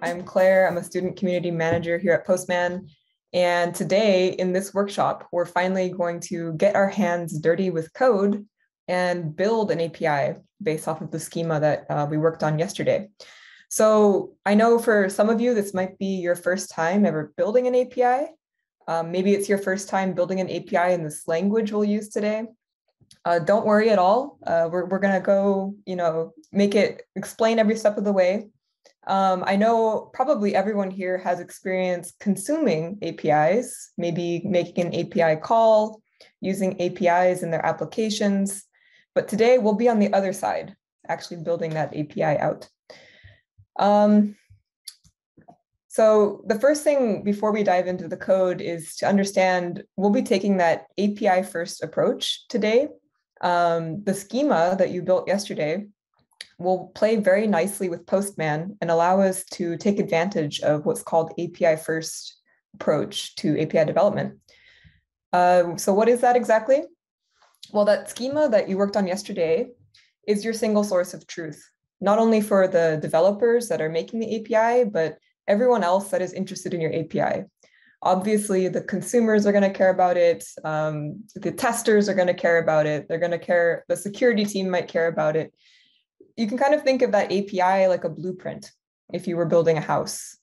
I'm Claire. I'm a student community manager here at Postman. And today in this workshop, we're finally going to get our hands dirty with code and build an API based off of the schema that uh, we worked on yesterday. So I know for some of you, this might be your first time ever building an API. Um, maybe it's your first time building an API in this language we'll use today. Uh, don't worry at all. Uh, we're we're gonna go, you know, make it explain every step of the way. Um, I know probably everyone here has experience consuming APIs, maybe making an API call, using APIs in their applications. But today we'll be on the other side, actually building that API out. Um, so the first thing before we dive into the code is to understand we'll be taking that API first approach today. Um, the schema that you built yesterday will play very nicely with Postman and allow us to take advantage of what's called API first approach to API development. Uh, so what is that exactly? Well, that schema that you worked on yesterday is your single source of truth, not only for the developers that are making the API, but everyone else that is interested in your API. Obviously, the consumers are going to care about it. Um, the testers are going to care about it. They're going to care. The security team might care about it you can kind of think of that API like a blueprint if you were building a house.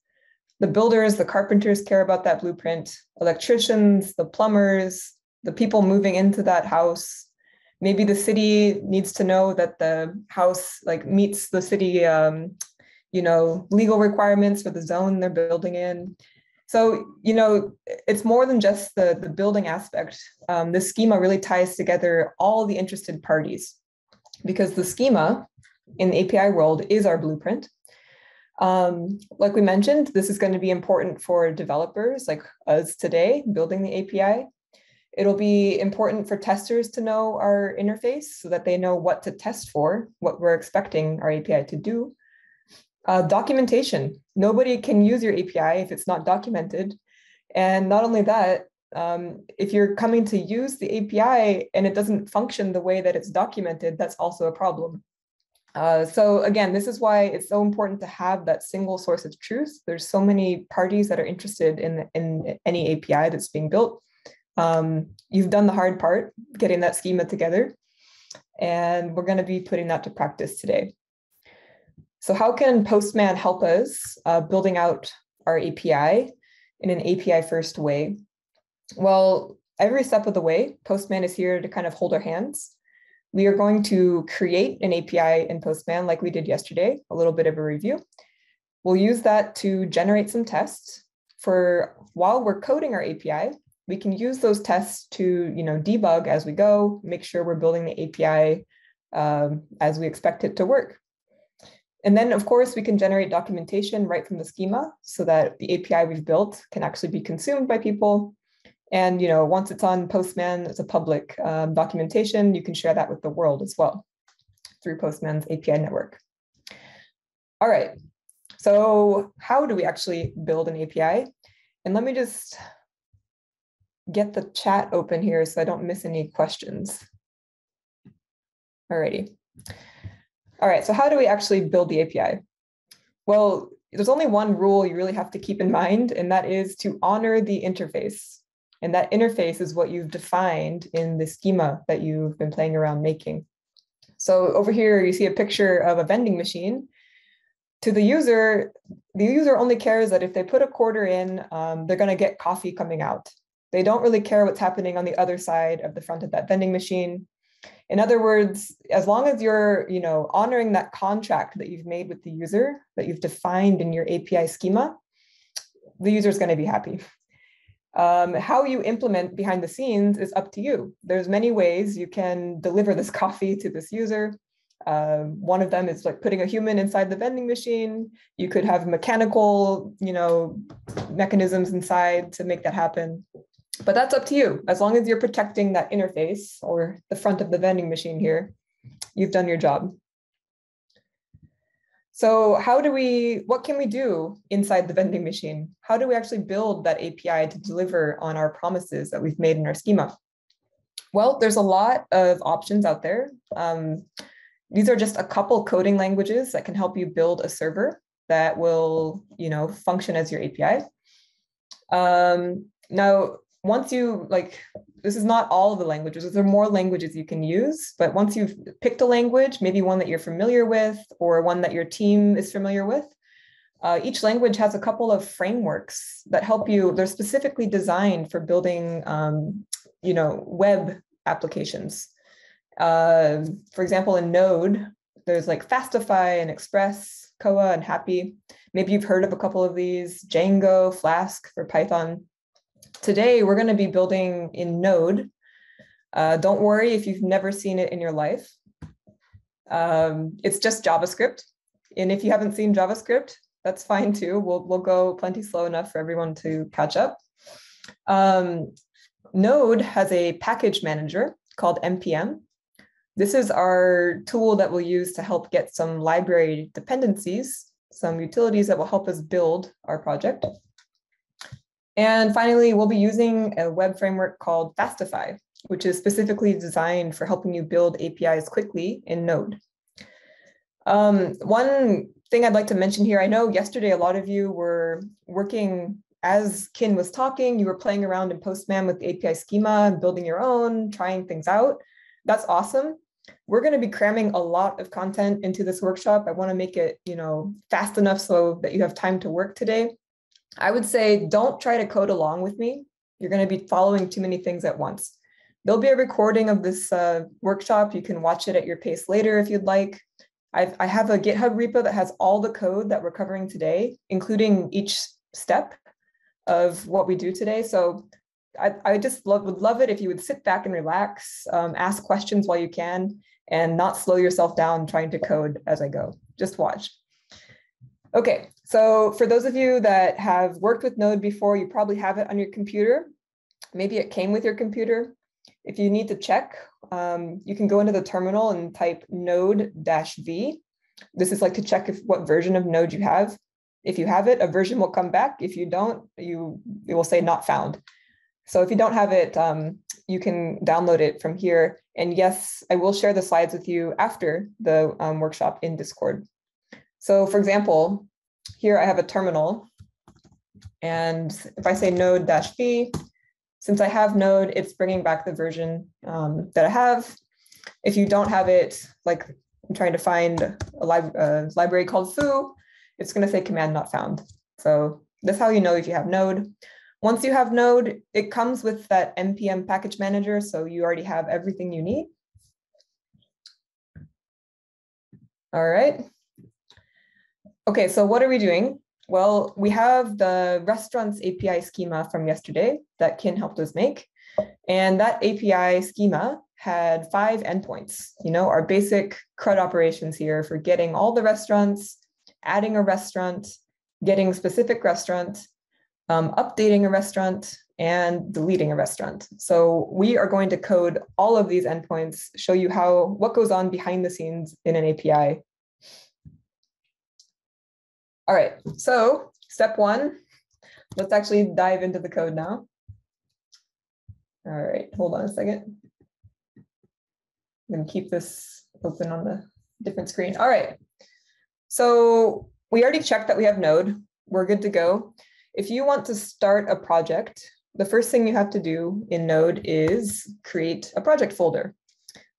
The builders, the carpenters care about that blueprint, electricians, the plumbers, the people moving into that house. Maybe the city needs to know that the house like meets the city um, you know, legal requirements for the zone they're building in. So, you know, it's more than just the, the building aspect. Um, the schema really ties together all the interested parties because the schema in the API world is our blueprint. Um, like we mentioned, this is going to be important for developers like us today building the API. It'll be important for testers to know our interface so that they know what to test for, what we're expecting our API to do. Uh, documentation. Nobody can use your API if it's not documented. And not only that, um, if you're coming to use the API and it doesn't function the way that it's documented, that's also a problem. Uh, so again, this is why it's so important to have that single source of truth. There's so many parties that are interested in, in any API that's being built. Um, you've done the hard part, getting that schema together, and we're going to be putting that to practice today. So how can Postman help us uh, building out our API in an API first way? Well, every step of the way, Postman is here to kind of hold our hands we are going to create an API in Postman like we did yesterday, a little bit of a review. We'll use that to generate some tests for while we're coding our API, we can use those tests to you know, debug as we go, make sure we're building the API um, as we expect it to work. And then, of course, we can generate documentation right from the schema so that the API we've built can actually be consumed by people and you know, once it's on Postman, it's a public um, documentation. You can share that with the world as well through Postman's API network. All right, so how do we actually build an API? And let me just get the chat open here so I don't miss any questions. Alrighty. All right, so how do we actually build the API? Well, there's only one rule you really have to keep in mind, and that is to honor the interface. And that interface is what you've defined in the schema that you've been playing around making. So over here, you see a picture of a vending machine. To the user, the user only cares that if they put a quarter in, um, they're going to get coffee coming out. They don't really care what's happening on the other side of the front of that vending machine. In other words, as long as you're, you know, honoring that contract that you've made with the user, that you've defined in your API schema, the user is going to be happy. Um, how you implement behind the scenes is up to you. There's many ways you can deliver this coffee to this user. Uh, one of them is like putting a human inside the vending machine. You could have mechanical, you know, mechanisms inside to make that happen. But that's up to you. As long as you're protecting that interface or the front of the vending machine here, you've done your job. So how do we, what can we do inside the vending machine? How do we actually build that API to deliver on our promises that we've made in our schema? Well, there's a lot of options out there. Um, these are just a couple coding languages that can help you build a server. that will, you know, function as your API. Um, now, once you like, this is not all of the languages, there are more languages you can use, but once you've picked a language, maybe one that you're familiar with or one that your team is familiar with, uh, each language has a couple of frameworks that help you. They're specifically designed for building, um, you know, web applications. Uh, for example, in Node, there's like Fastify and Express, Koa and hapi. Maybe you've heard of a couple of these, Django, Flask for Python. Today, we're going to be building in Node. Uh, don't worry if you've never seen it in your life. Um, it's just JavaScript. And if you haven't seen JavaScript, that's fine too. We'll, we'll go plenty slow enough for everyone to catch up. Um, Node has a package manager called NPM. This is our tool that we'll use to help get some library dependencies, some utilities that will help us build our project. And finally, we'll be using a web framework called Fastify, which is specifically designed for helping you build APIs quickly in Node. Um, one thing I'd like to mention here, I know yesterday a lot of you were working as Kin was talking, you were playing around in Postman with the API schema and building your own, trying things out. That's awesome. We're going to be cramming a lot of content into this workshop. I want to make it, you know, fast enough so that you have time to work today. I would say don't try to code along with me. You're going to be following too many things at once. There'll be a recording of this uh, workshop. You can watch it at your pace later if you'd like. I've, I have a GitHub repo that has all the code that we're covering today, including each step of what we do today. So I, I just love, would love it if you would sit back and relax, um, ask questions while you can, and not slow yourself down trying to code as I go. Just watch. Okay, so for those of you that have worked with Node before, you probably have it on your computer. Maybe it came with your computer. If you need to check, um, you can go into the terminal and type node-v. This is like to check if what version of Node you have. If you have it, a version will come back. If you don't, you it will say not found. So if you don't have it, um, you can download it from here. And yes, I will share the slides with you after the um, workshop in Discord. So for example, here I have a terminal. And if I say node dash v, since I have Node, it's bringing back the version um, that I have. If you don't have it, like I'm trying to find a, li a library called foo, it's going to say command not found. So that's how you know if you have Node. Once you have Node, it comes with that npm package manager, so you already have everything you need. All right. Okay, so what are we doing? Well, we have the restaurants API schema from yesterday that Kin helped us make. And that API schema had five endpoints, you know, our basic CRUD operations here for getting all the restaurants, adding a restaurant, getting specific restaurant, um, updating a restaurant, and deleting a restaurant. So we are going to code all of these endpoints, show you how what goes on behind the scenes in an API all right, so step one, let's actually dive into the code now. All right, hold on a second. I'm gonna keep this open on the different screen. All right, so we already checked that we have Node. We're good to go. If you want to start a project, the first thing you have to do in Node is create a project folder.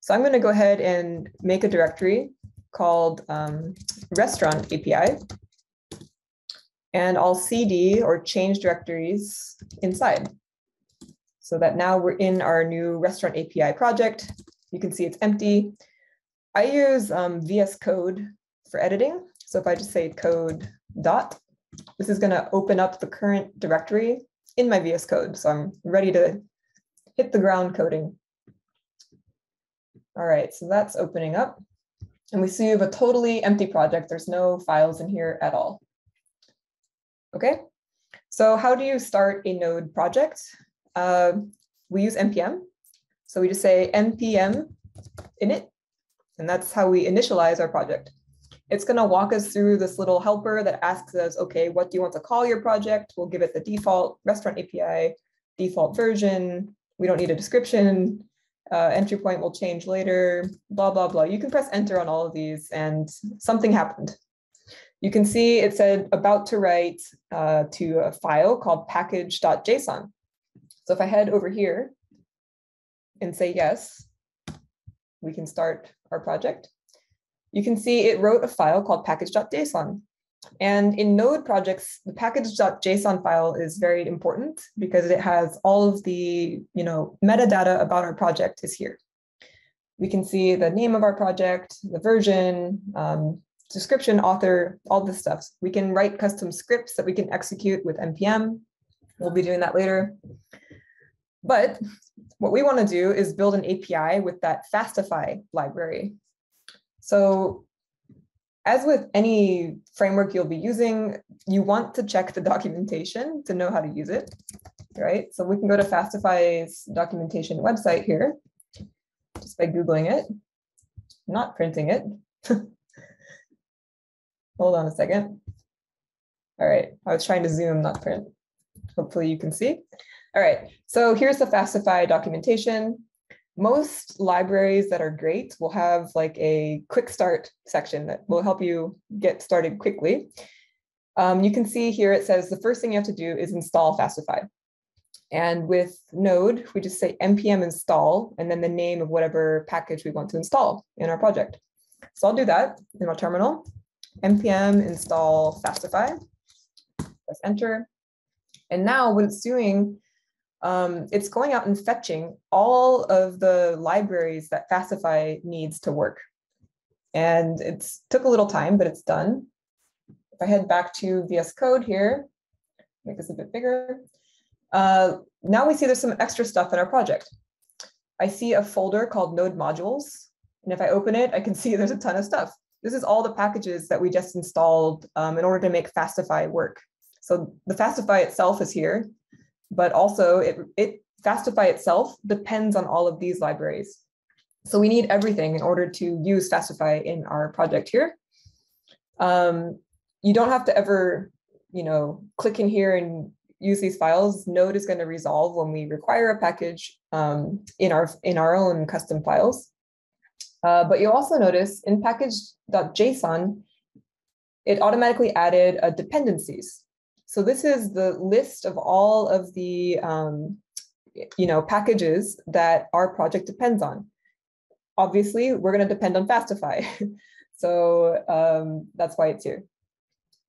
So I'm going to go ahead and make a directory called um, restaurant API and I'll CD or change directories inside. So that now we're in our new restaurant API project. You can see it's empty. I use um, VS Code for editing. So if I just say code dot, this is gonna open up the current directory in my VS Code. So I'm ready to hit the ground coding. All right, so that's opening up. And we see we have a totally empty project. There's no files in here at all. Okay, so how do you start a node project? Uh, we use npm. So we just say npm init, and that's how we initialize our project. It's going to walk us through this little helper that asks us, okay, what do you want to call your project? We'll give it the default restaurant API, default version. We don't need a description. Uh, entry point will change later, blah, blah, blah. You can press enter on all of these and something happened. You can see it said about to write uh, to a file called package.json. So if I head over here and say yes, we can start our project. You can see it wrote a file called package.json. And in Node projects, the package.json file is very important because it has all of the you know, metadata about our project is here. We can see the name of our project, the version, um, description, author, all this stuff. We can write custom scripts that we can execute with NPM. We'll be doing that later. But what we want to do is build an API with that Fastify library. So as with any framework you'll be using, you want to check the documentation to know how to use it, right? So we can go to Fastify's documentation website here, just by Googling it, not printing it. Hold on a second. All right, I was trying to zoom, not print. Hopefully you can see. All right, so here's the Fastify documentation. Most libraries that are great will have like a quick start section that will help you get started quickly. Um, you can see here it says the first thing you have to do is install Fastify. And with Node, we just say npm install and then the name of whatever package we want to install in our project. So I'll do that in my terminal. Npm install Fastify. Press enter. And now what it's doing um, it's going out and fetching all of the libraries that Fastify needs to work. And it took a little time, but it's done. If I head back to VS Code here, make this a bit bigger. Uh, now we see there's some extra stuff in our project. I see a folder called node modules. And if I open it, I can see there's a ton of stuff. This is all the packages that we just installed um, in order to make Fastify work. So the Fastify itself is here but also it, it Fastify itself depends on all of these libraries. So we need everything in order to use Fastify in our project here. Um, you don't have to ever, you know, click in here and use these files. Node is going to resolve when we require a package um, in our in our own custom files. Uh, but you'll also notice in package.json, it automatically added uh, dependencies. So this is the list of all of the um, you know, packages that our project depends on. Obviously, we're going to depend on Fastify. so um, that's why it's here.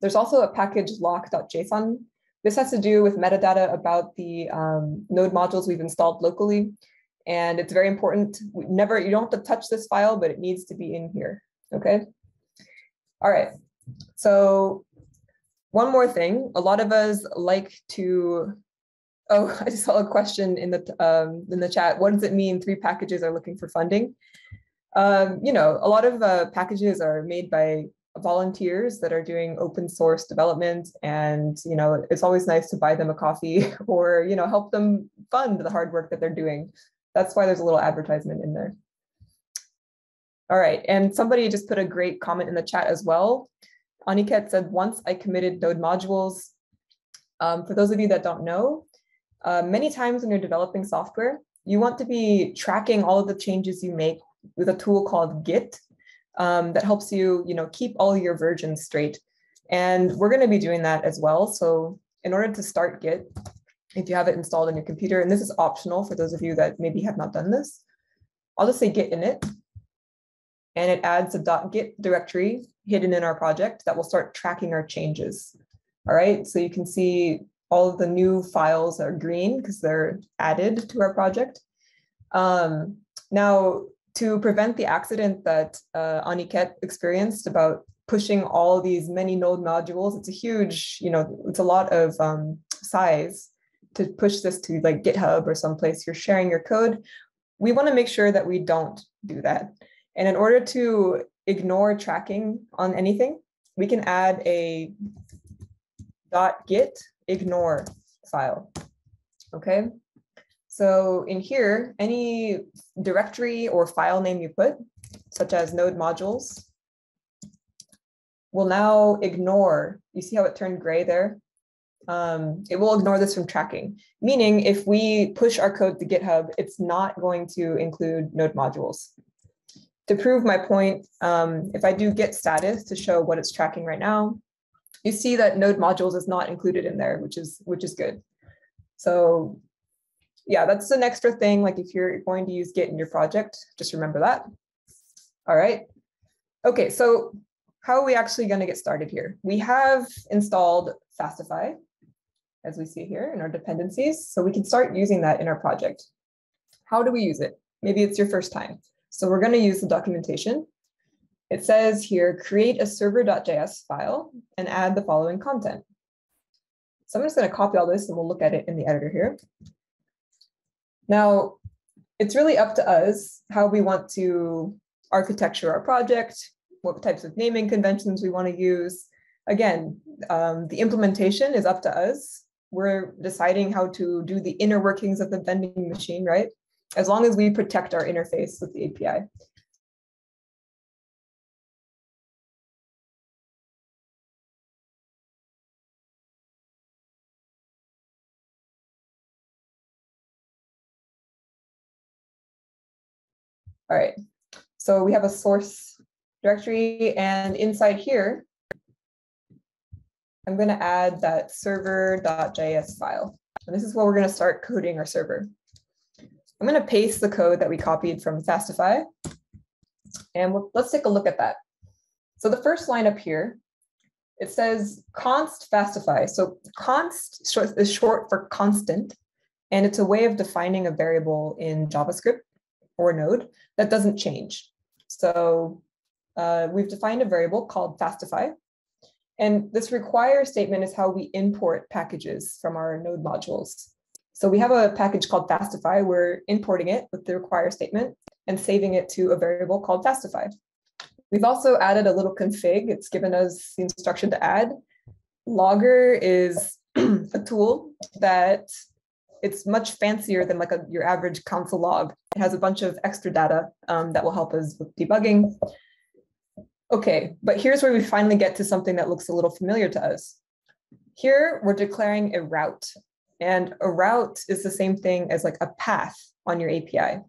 There's also a package lock.json. This has to do with metadata about the um, node modules we've installed locally. And it's very important. Never, you don't have to touch this file, but it needs to be in here. Okay. All right. So one more thing, a lot of us like to, oh, I just saw a question in the, um, in the chat. What does it mean three packages are looking for funding? Um, you know, a lot of uh, packages are made by volunteers that are doing open source development and you know it's always nice to buy them a coffee or you know help them fund the hard work that they're doing that's why there's a little advertisement in there all right and somebody just put a great comment in the chat as well Aniket said, once I committed node modules. Um, for those of you that don't know, uh, many times when you're developing software, you want to be tracking all of the changes you make with a tool called Git um, that helps you, you know, keep all your versions straight. And we're going to be doing that as well. So in order to start Git, if you have it installed on your computer, and this is optional for those of you that maybe have not done this, I'll just say git init, and it adds a .git directory hidden in our project that will start tracking our changes. All right, so you can see all of the new files are green because they're added to our project. Um, now, to prevent the accident that uh, Aniket experienced about pushing all these many node modules, it's a huge, you know, it's a lot of um, size to push this to like GitHub or someplace you're sharing your code. We want to make sure that we don't do that. And in order to ignore tracking on anything, we can add a .git ignore file, okay? So in here, any directory or file name you put, such as node modules, will now ignore, you see how it turned gray there? Um, it will ignore this from tracking, meaning if we push our code to GitHub, it's not going to include node modules. to prove my point, um, if I do git status to show what it's tracking right now, you see that node modules is not included in there, which is which is good. So yeah, that's an extra thing. Like if you're going to use Git in your project, just remember that. All right. Okay, so how are we actually going to get started here? We have installed Fastify, as we see here in our dependencies. So we can start using that in our project. How do we use it? Maybe it's your first time. So we're going to use the documentation. It says here, create a server.js file and add the following content. So I'm just going to copy all this and we'll look at it in the editor here. Now, it's really up to us how we want to architecture our project, what types of naming conventions we want to use. Again, um, the implementation is up to us. We're deciding how to do the inner workings of the vending machine, right? As long as we protect our interface with the API. All right, so we have a source directory and inside here, I'm going to add that server.js file. And this is where we're going to start coding our server. I'm going to paste the code that we copied from Fastify. And we'll, let's take a look at that. So the first line up here, it says const fastify. So const is short for constant, and it's a way of defining a variable in JavaScript or node that doesn't change. So uh, we've defined a variable called fastify. And this require statement is how we import packages from our node modules. So we have a package called fastify. We're importing it with the require statement and saving it to a variable called fastify. We've also added a little config. It's given us the instruction to add. Logger is a tool that it's much fancier than like a, your average console log. It has a bunch of extra data um, that will help us with debugging. Okay, but here's where we finally get to something that looks a little familiar to us. Here, we're declaring a route. And a route is the same thing as like a path on your API.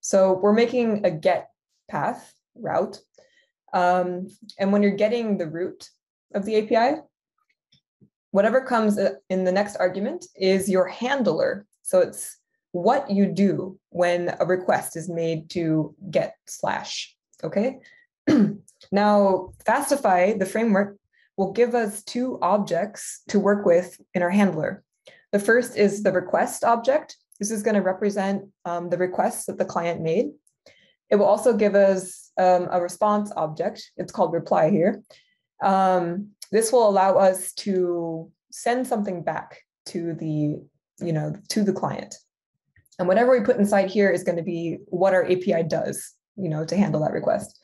So we're making a get path route. Um, and when you're getting the root of the API, whatever comes in the next argument is your handler. So it's what you do when a request is made to get slash, okay? now, Fastify, the framework, will give us two objects to work with in our handler. The first is the request object. This is going to represent um, the requests that the client made. It will also give us um, a response object. It's called reply here. Um, this will allow us to send something back to the, you know, to the client. And whatever we put inside here is going to be what our API does, you know, to handle that request.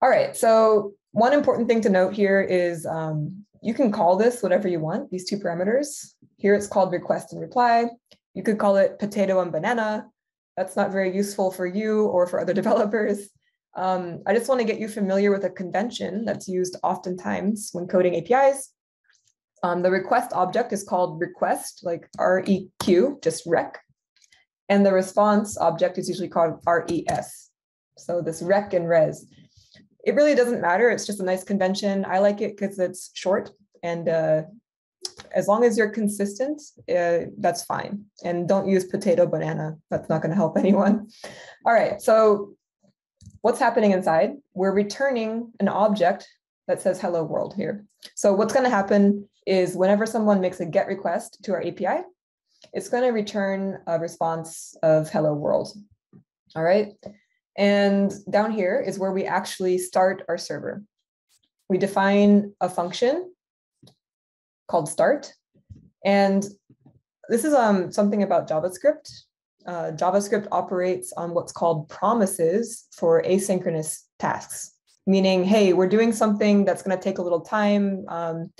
All right, so one important thing to note here is um, you can call this whatever you want, these two parameters. Here it's called request and reply. You could call it potato and banana. That's not very useful for you or for other developers. Um, I just want to get you familiar with a convention that's used oftentimes when coding APIs. Um, the request object is called request, like R-E-Q, just req. And the response object is usually called RES. So this req and res. It really doesn't matter. It's just a nice convention. I like it because it's short and uh, as long as you're consistent, uh, that's fine. And don't use potato banana. That's not going to help anyone. All right. So what's happening inside? We're returning an object that says hello world here. So what's going to happen is whenever someone makes a GET request to our API, it's going to return a response of hello world. All right. And down here is where we actually start our server. We define a function called start. And this is um, something about JavaScript. Uh, JavaScript operates on what's called promises for asynchronous tasks, meaning, hey, we're doing something that's going to take a little time. Um,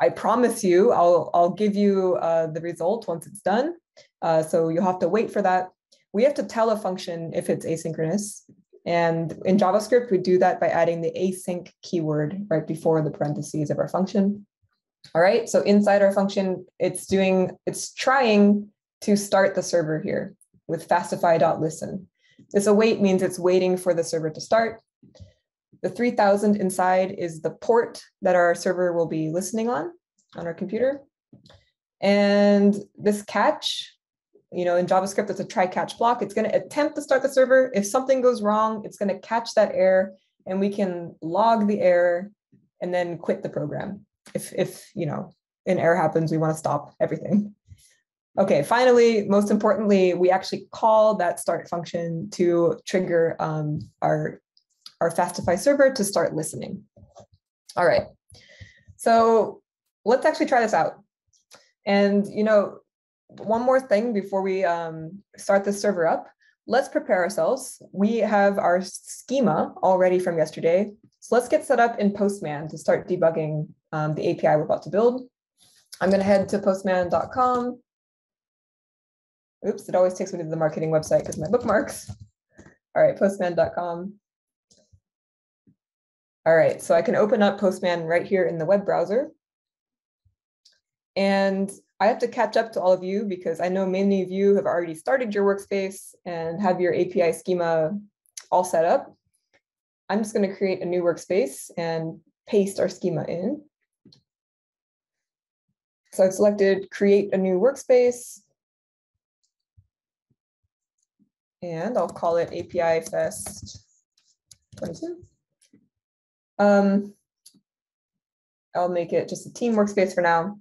I promise you, I'll, I'll give you uh, the result once it's done. Uh, so you'll have to wait for that. We have to tell a function if it's asynchronous. And in JavaScript, we do that by adding the async keyword right before the parentheses of our function. All right, so inside our function, it's doing, it's trying to start the server here with fastify.listen. This await means it's waiting for the server to start. The 3000 inside is the port that our server will be listening on, on our computer. And this catch, you know, in JavaScript, it's a try catch block. It's going to attempt to start the server. If something goes wrong, it's going to catch that error and we can log the error and then quit the program. If, if you know, an error happens, we want to stop everything. Okay, finally, most importantly, we actually call that start function to trigger um, our, our Fastify server to start listening. All right, so let's actually try this out. And, you know, one more thing before we um, start the server up, let's prepare ourselves. We have our schema already from yesterday. So let's get set up in Postman to start debugging um, the API we're about to build. I'm going to head to postman.com Oops, it always takes me to the marketing website because my bookmarks. All right, postman.com. All right, so I can open up Postman right here in the web browser. And I have to catch up to all of you because I know many of you have already started your workspace and have your API schema all set up. I'm just going to create a new workspace and paste our schema in. So I've selected create a new workspace. and I'll call it API Fest 22. Um, I'll make it just a team workspace for now.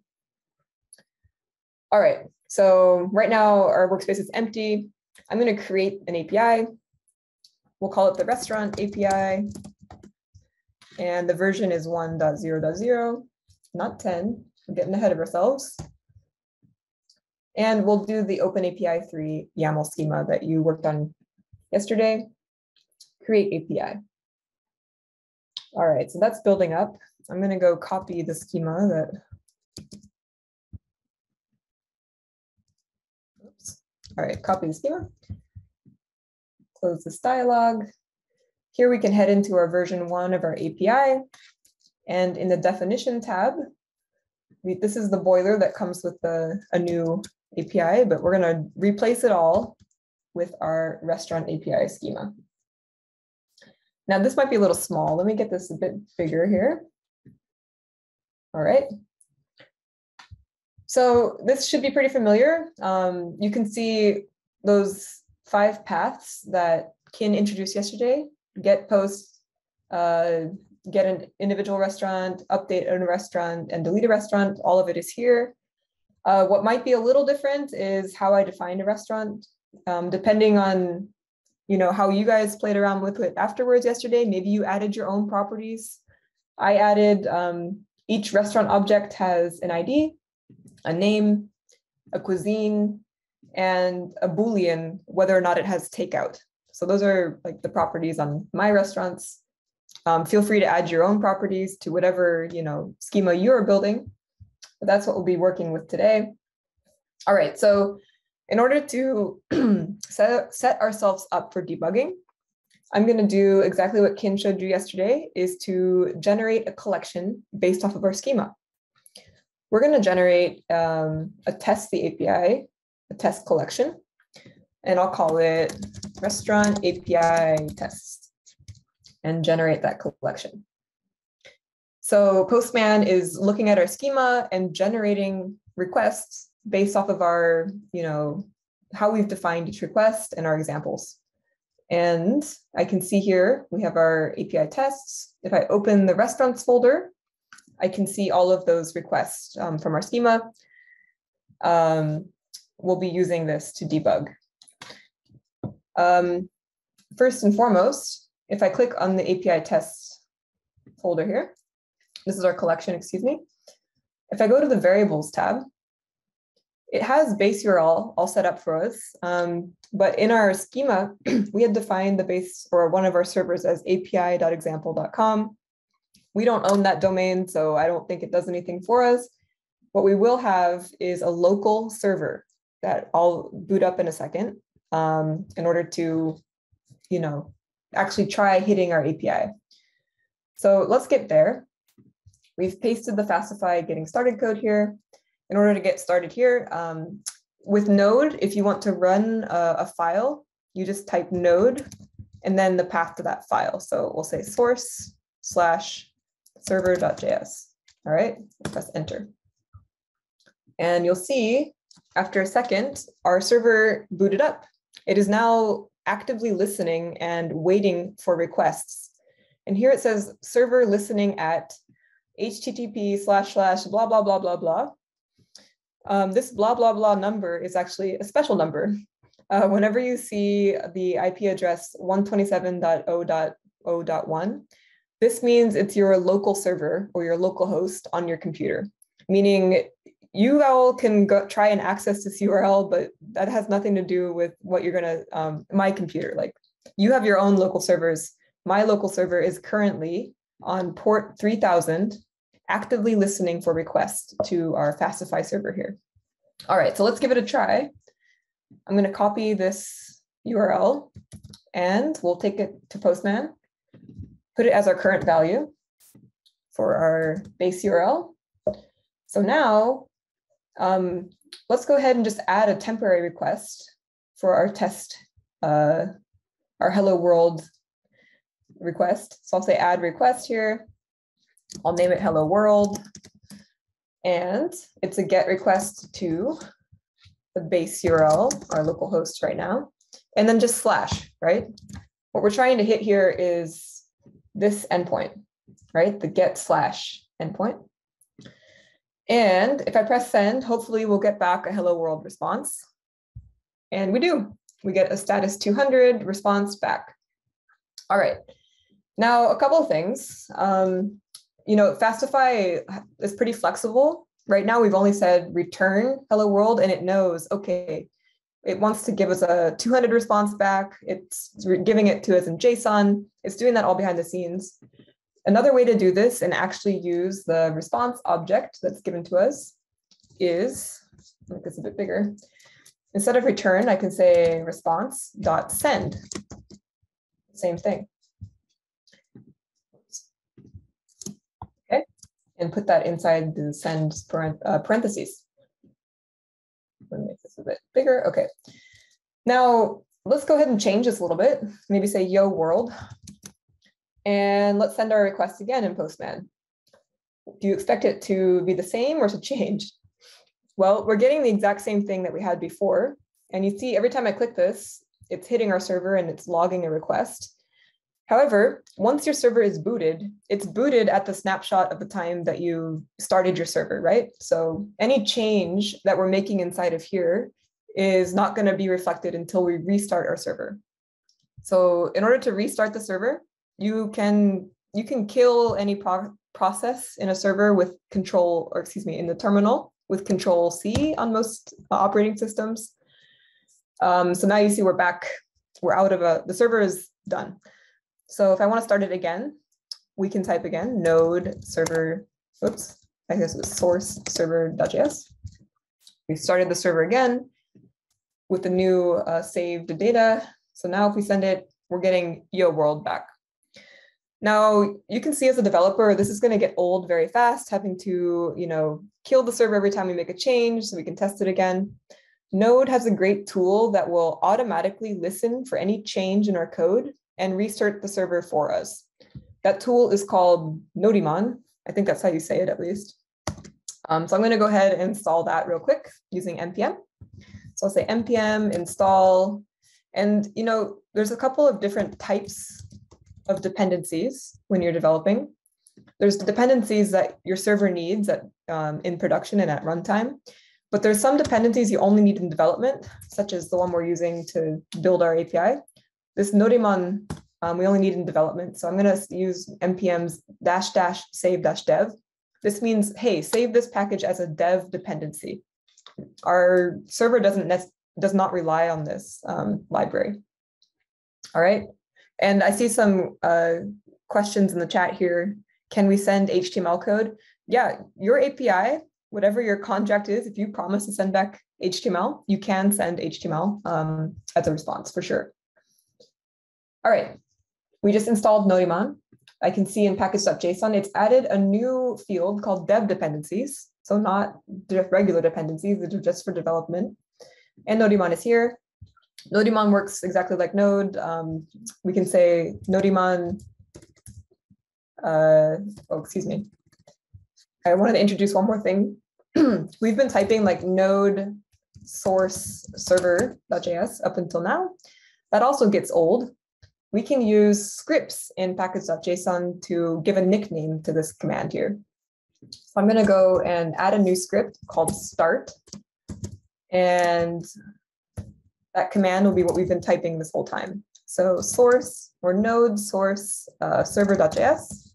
All right, so right now our workspace is empty. I'm going to create an API. We'll call it the restaurant API. And the version is 1.0.0, not 10. We're getting ahead of ourselves. And we'll do the OpenAPI 3 YAML schema that you worked on yesterday, create API. All right, so that's building up. I'm going to go copy the schema that. Oops. All right, copy the schema. Close this dialog. Here we can head into our version one of our API. And in the definition tab, we, this is the boiler that comes with the, a new API, but we're going to replace it all with our restaurant API schema. Now this might be a little small. Let me get this a bit bigger here. All right. So this should be pretty familiar. Um, you can see those five paths that Kin introduced yesterday, get post, uh, get an individual restaurant, update a restaurant, and delete a restaurant. All of it is here. Uh, what might be a little different is how I define a restaurant, um, depending on you know how you guys played around with it afterwards yesterday. Maybe you added your own properties. I added um, each restaurant object has an ID, a name, a cuisine, and a boolean whether or not it has takeout. So those are like the properties on my restaurants. Um, feel free to add your own properties to whatever you know schema you're building. But that's what we'll be working with today. All right, so in order to set, set ourselves up for debugging, I'm going to do exactly what Kin showed you yesterday, is to generate a collection based off of our schema. We're going to generate um, a test the API, a test collection, and I'll call it restaurant API test and generate that collection. So Postman is looking at our schema and generating requests based off of our, you know, how we've defined each request and our examples. And I can see here we have our API tests. If I open the restaurants folder, I can see all of those requests um, from our schema. Um, we'll be using this to debug. Um, first and foremost, if I click on the API tests folder here, this is our collection, excuse me. If I go to the variables tab, it has base URL all set up for us. Um, but in our schema, we had defined the base or one of our servers as api.example.com. We don't own that domain, so I don't think it does anything for us. What we will have is a local server that I'll boot up in a second um, in order to, you know, actually try hitting our API. So let's get there. We've pasted the Fastify getting started code here. In order to get started here, um, with Node, if you want to run a, a, file, you just type node and then the path to that file. So we'll say source slash server.js. All right, press enter. And you'll see after a second, our server booted up. It is now actively listening and waiting for requests. And here it says server listening at http slash slash blah, blah, blah, blah, blah. Um, this blah, blah, blah number is actually a special number. Uh, whenever you see the IP address 127.0.0.1, this means it's your local server or your local host on your computer, meaning you all can go try and access this URL, but that has nothing to do with what you're gonna, um, my computer. Like you have your own local servers. My local server is currently on port 3000, actively listening for requests to our Fastify server here. All right, so let's give it a try. I'm gonna copy this URL and we'll take it to Postman, put it as our current value for our base URL. So now um, let's go ahead and just add a temporary request for our test, uh, our hello world request. So I'll say add request here. I'll name it hello world. And it's a get request to the base URL, our local host right now, and then just slash, right? What we're trying to hit here is this endpoint, right? The get slash endpoint. And if I press send, hopefully we'll get back a hello world response. And we do. We get a status 200 response back. All right. Now, a couple of things. Um, you know, Fastify is pretty flexible. Right now, we've only said return hello world, and it knows, okay, it wants to give us a 200 response back. It's giving it to us in JSON. It's doing that all behind the scenes. Another way to do this and actually use the response object that's given to us is, make this a bit bigger. Instead of return, I can say response dot send. Same thing. Okay, and put that inside the send uh, parentheses. Let me a bit bigger. Okay. Now let's go ahead and change this a little bit. Maybe say yo world and let's send our request again in Postman. Do you expect it to be the same or to change? Well, we're getting the exact same thing that we had before. And you see every time I click this, it's hitting our server and it's logging a request. However, once your server is booted, it's booted at the snapshot of the time that you started your server, right? So any change that we're making inside of here is not going to be reflected until we restart our server. So in order to restart the server, you can you can kill any pro process in a server with control, or excuse me, in the terminal with control C on most operating systems. Um, so now you see we're back, we're out of a, the server is done. So if I want to start it again, we can type again node server, oops, I guess it was source server.js. We started the server again with the new uh, saved data. So now if we send it, we're getting yo world back. Now you can see as a developer, this is going to get old very fast, having to, you know, kill the server every time we make a change so we can test it again. Node has a great tool that will automatically listen for any change in our code and restart the server for us. That tool is called Nodemon. I think that's how you say it at least. Um, so I'm going to go ahead and install that real quick using npm. So I'll say npm install, and you know, there's a couple of different types of dependencies when you're developing. There's the dependencies that your server needs at, um, in production and at runtime, but there's some dependencies you only need in development, such as the one we're using to build our API. This Nodemon, um, we only need in development. So I'm going to use npm's dash dash save dash dev. This means, hey, save this package as a dev dependency. Our server doesn't does not rely on this um, library. All right. And I see some uh, questions in the chat here. Can we send HTML code? Yeah, your API, whatever your contract is, if you promise to send back HTML, you can send HTML um, as a response for sure. All right, we just installed Nodemon. I can see in package.json, it's added a new field called dev dependencies. So not regular dependencies, that are just for development. And Nodemon is here. Nodemon works exactly like Node. Um, we can say Nodemon, uh, oh, excuse me. I wanted to introduce one more thing. We've been typing like node source server.js up until now. That also gets old. We can use scripts in package.json to give a nickname to this command here. So I'm going to go and add a new script called start. And that command will be what we've been typing this whole time. So source or node source uh, server.js.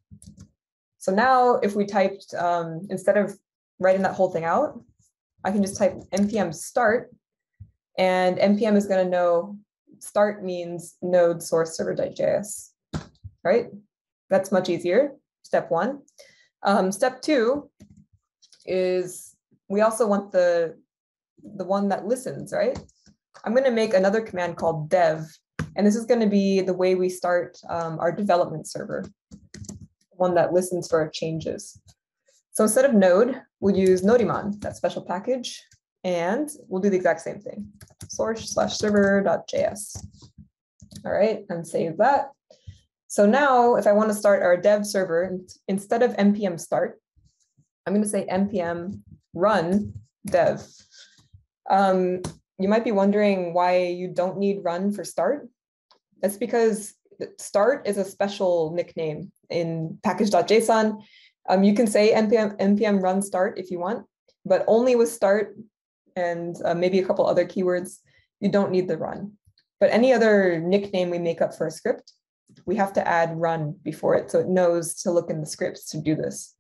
So now if we typed, um, instead of writing that whole thing out, I can just type npm start and npm is going to know start means node source server.js, right? That's much easier, step one. Um, step two is we also want the, the one that listens, right? I'm going to make another command called dev, and this is going to be the way we start um, our development server, one that listens for our changes. So instead of node, we'll use Nodemon, that special package, and we'll do the exact same thing, source slash server.js. All right, and save that. So now if I want to start our dev server, instead of npm start, I'm going to say npm run dev. Um, you might be wondering why you don't need run for start. That's because start is a special nickname in package.json. Um, you can say npm npm run start if you want, but only with start and uh, maybe a couple other keywords, you don't need the run. But any other nickname we make up for a script, we have to add run before it so it knows to look in the scripts to do this.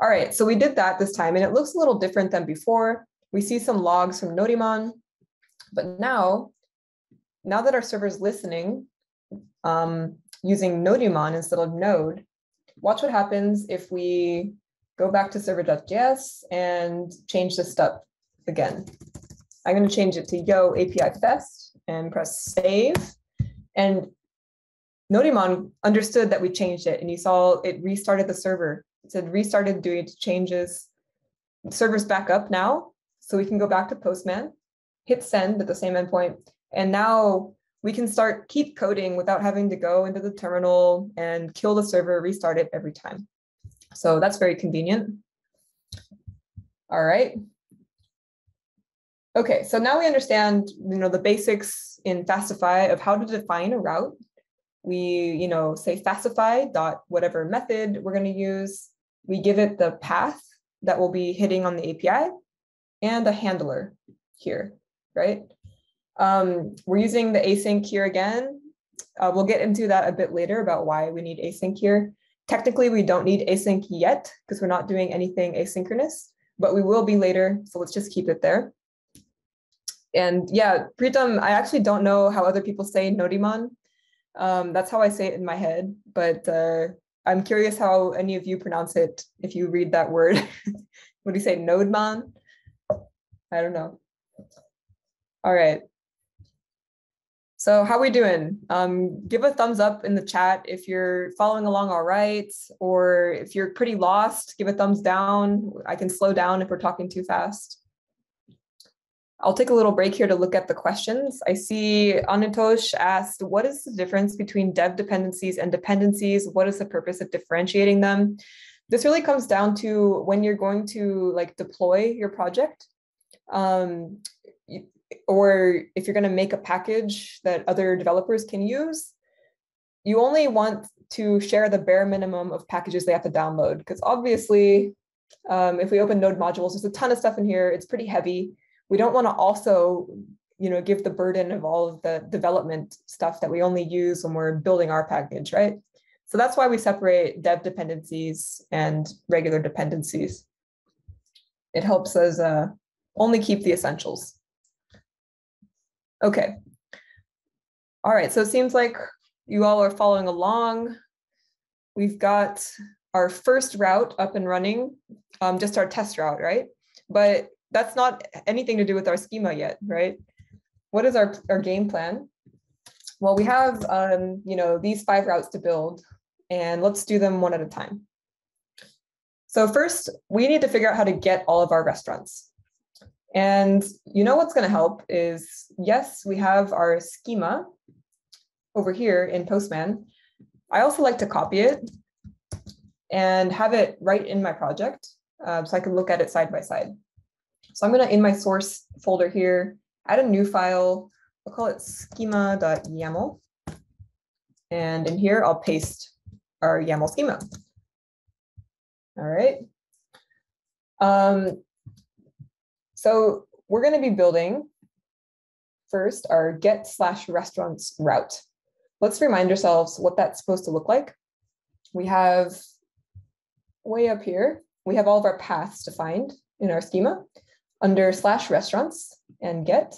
All right, so we did that this time and it looks a little different than before. We see some logs from Nodemon, but now, now that our server is listening um, using Nodemon instead of Node, watch what happens if we go back to server.js and change this up again. I'm going to change it to yo API fest and press save. And Nodemon understood that we changed it and you saw it restarted the server. It said restarted doing changes. Server's back up now. So we can go back to Postman, hit send at the same endpoint. And now we can start keep coding without having to go into the terminal and kill the server, restart it every time. So that's very convenient. All right. Okay, so now we understand, you know, the basics in Fastify of how to define a route. We, you know, say Fastify dot whatever method we're going to use. We give it the path that we'll be hitting on the API and a handler here, right? Um, we're using the async here again. Uh, we'll get into that a bit later about why we need async here. Technically, we don't need async yet because we're not doing anything asynchronous, but we will be later. So let's just keep it there. And yeah, Pritam, I actually don't know how other people say Nodemon. Um, that's how I say it in my head, but uh, I'm curious how any of you pronounce it if you read that word. what do you say, Nodemon? I don't know. All right. So how we doing? Um, give a thumbs up in the chat if you're following along all right, or if you're pretty lost, give a thumbs down. I can slow down if we're talking too fast. I'll take a little break here to look at the questions. I see Anutosh asked, what is the difference between dev dependencies and dependencies? What is the purpose of differentiating them? This really comes down to when you're going to like deploy your project. Um, or if you're going to make a package that other developers can use, you only want to share the bare minimum of packages they have to download. Because obviously, um, if we open node modules, there's a ton of stuff in here. It's pretty heavy. We don't want to also you know, give the burden of all of the development stuff that we only use when we're building our package, right? So that's why we separate dev dependencies and regular dependencies. It helps us uh, only keep the essentials. Okay. All right, so it seems like you all are following along. We've got our first route up and running, um, just our test route, right? But that's not anything to do with our schema yet, right? What is our, our game plan? Well, we have, um, you know, these five routes to build, and let's do them one at a time. So first, we need to figure out how to get all of our restaurants. And you know what's going to help is, yes, we have our schema over here in Postman. I also like to copy it and have it right in my project uh, so I can look at it side by side. So I'm going to, in my source folder here, add a new file. I'll call it schema.yaml. And in here, I'll paste our YAML schema. All right. Um, so we're going to be building first our get slash restaurants route. Let's remind ourselves what that's supposed to look like. We have way up here, we have all of our paths defined in our schema under slash restaurants and get.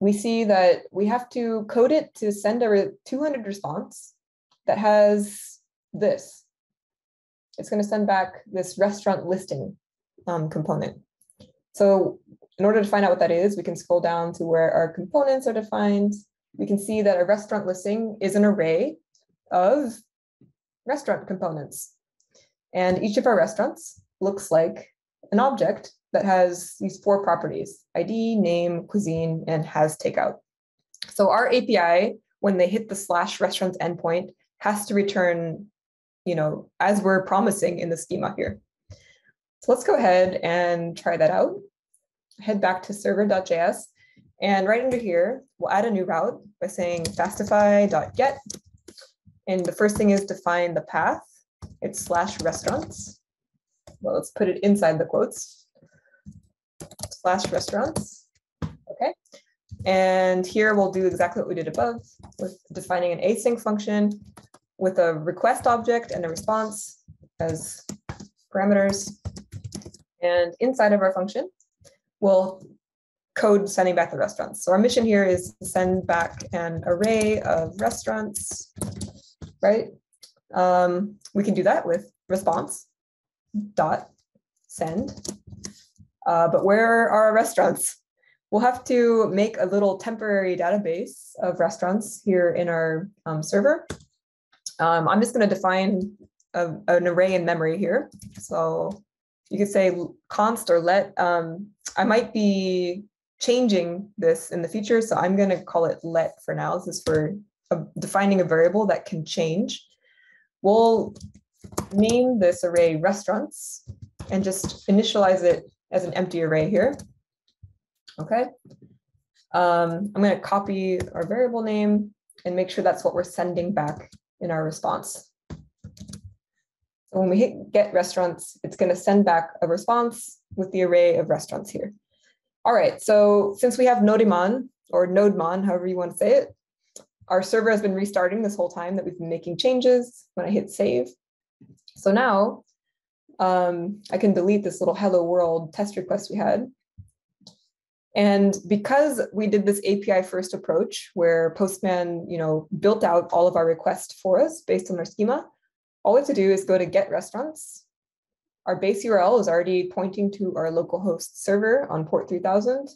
We see that we have to code it to send a 200 response that has this. It's going to send back this restaurant listing um, component. So in order to find out what that is, we can scroll down to where our components are defined. We can see that a restaurant listing is an array of restaurant components. And each of our restaurants looks like an object that has these four properties, ID, name, cuisine, and has takeout. So our API, when they hit the slash restaurants endpoint, has to return, you know, as we're promising in the schema here. So let's go ahead and try that out. Head back to server.js. And right under here, we'll add a new route by saying fastify.get. And the first thing is define the path. It's slash restaurants. Well, let's put it inside the quotes. Slash restaurants. Okay. And here we'll do exactly what we did above with defining an async function with a request object and a response as parameters. And inside of our function, we'll code sending back the restaurants. So our mission here is to send back an array of restaurants, right? Um, we can do that with response dot send. Uh, but where are our restaurants? We'll have to make a little temporary database of restaurants here in our um, server. Um, I'm just going to define a, an array in memory here. So you could say const or let. Um, I might be changing this in the future, so I'm going to call it let for now. This is for a, defining a variable that can change. We'll name this array restaurants and just initialize it as an empty array here. Okay. Um, I'm going to copy our variable name and make sure that's what we're sending back in our response. So when we hit get restaurants, it's going to send back a response with the array of restaurants here. All right, so since we have Nodemon or Nodemon, however you want to say it, our server has been restarting this whole time that we've been making changes when I hit save. So now um, I can delete this little hello world test request we had. And because we did this API first approach where Postman, you know, built out all of our requests for us based on our schema, all we have to do is go to get restaurants. Our base URL is already pointing to our localhost server on port 3000,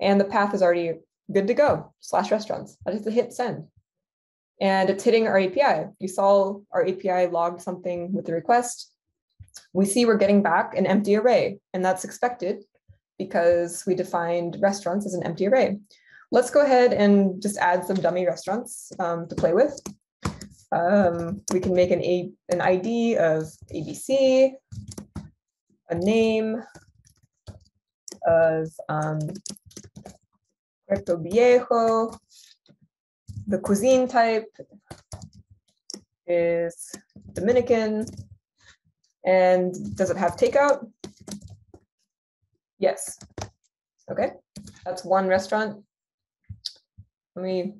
and the path is already good to go, slash restaurants. I just hit send. And it's hitting our API. You saw our API logged something with the request. We see we're getting back an empty array, and that's expected because we defined restaurants as an empty array. Let's go ahead and just add some dummy restaurants um, to play with. Um, we can make an, a, an ID of ABC, a name of um, Puerto Viejo. The cuisine type is Dominican. And does it have takeout? Yes. Okay, that's one restaurant. Let me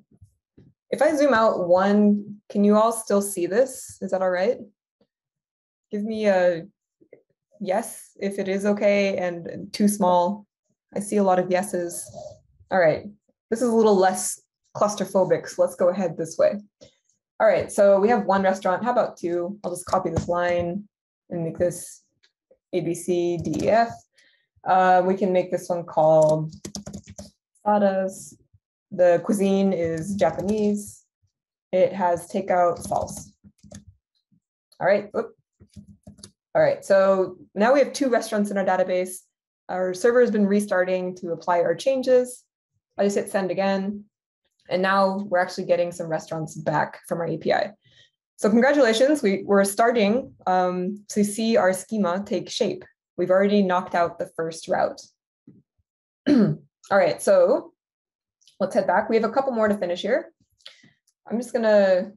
if I zoom out one, can you all still see this? Is that all right? Give me a yes if it is okay and too small. I see a lot of yeses. All right, this is a little less claustrophobic, so let's go ahead this way. All right, so we have one restaurant. How about two? I'll just copy this line make this ABCDEF. Uh, we can make this one called Sadas the cuisine is Japanese. It has takeout false. All right. Oop. All right. So now we have two restaurants in our database. our server has been restarting to apply our changes. I just hit send again. And now we're actually getting some restaurants back from our API. So congratulations, we, we're starting um, to see our schema take shape. We've already knocked out the first route. All right, so let's head back. We have a couple more to finish here. I'm just gonna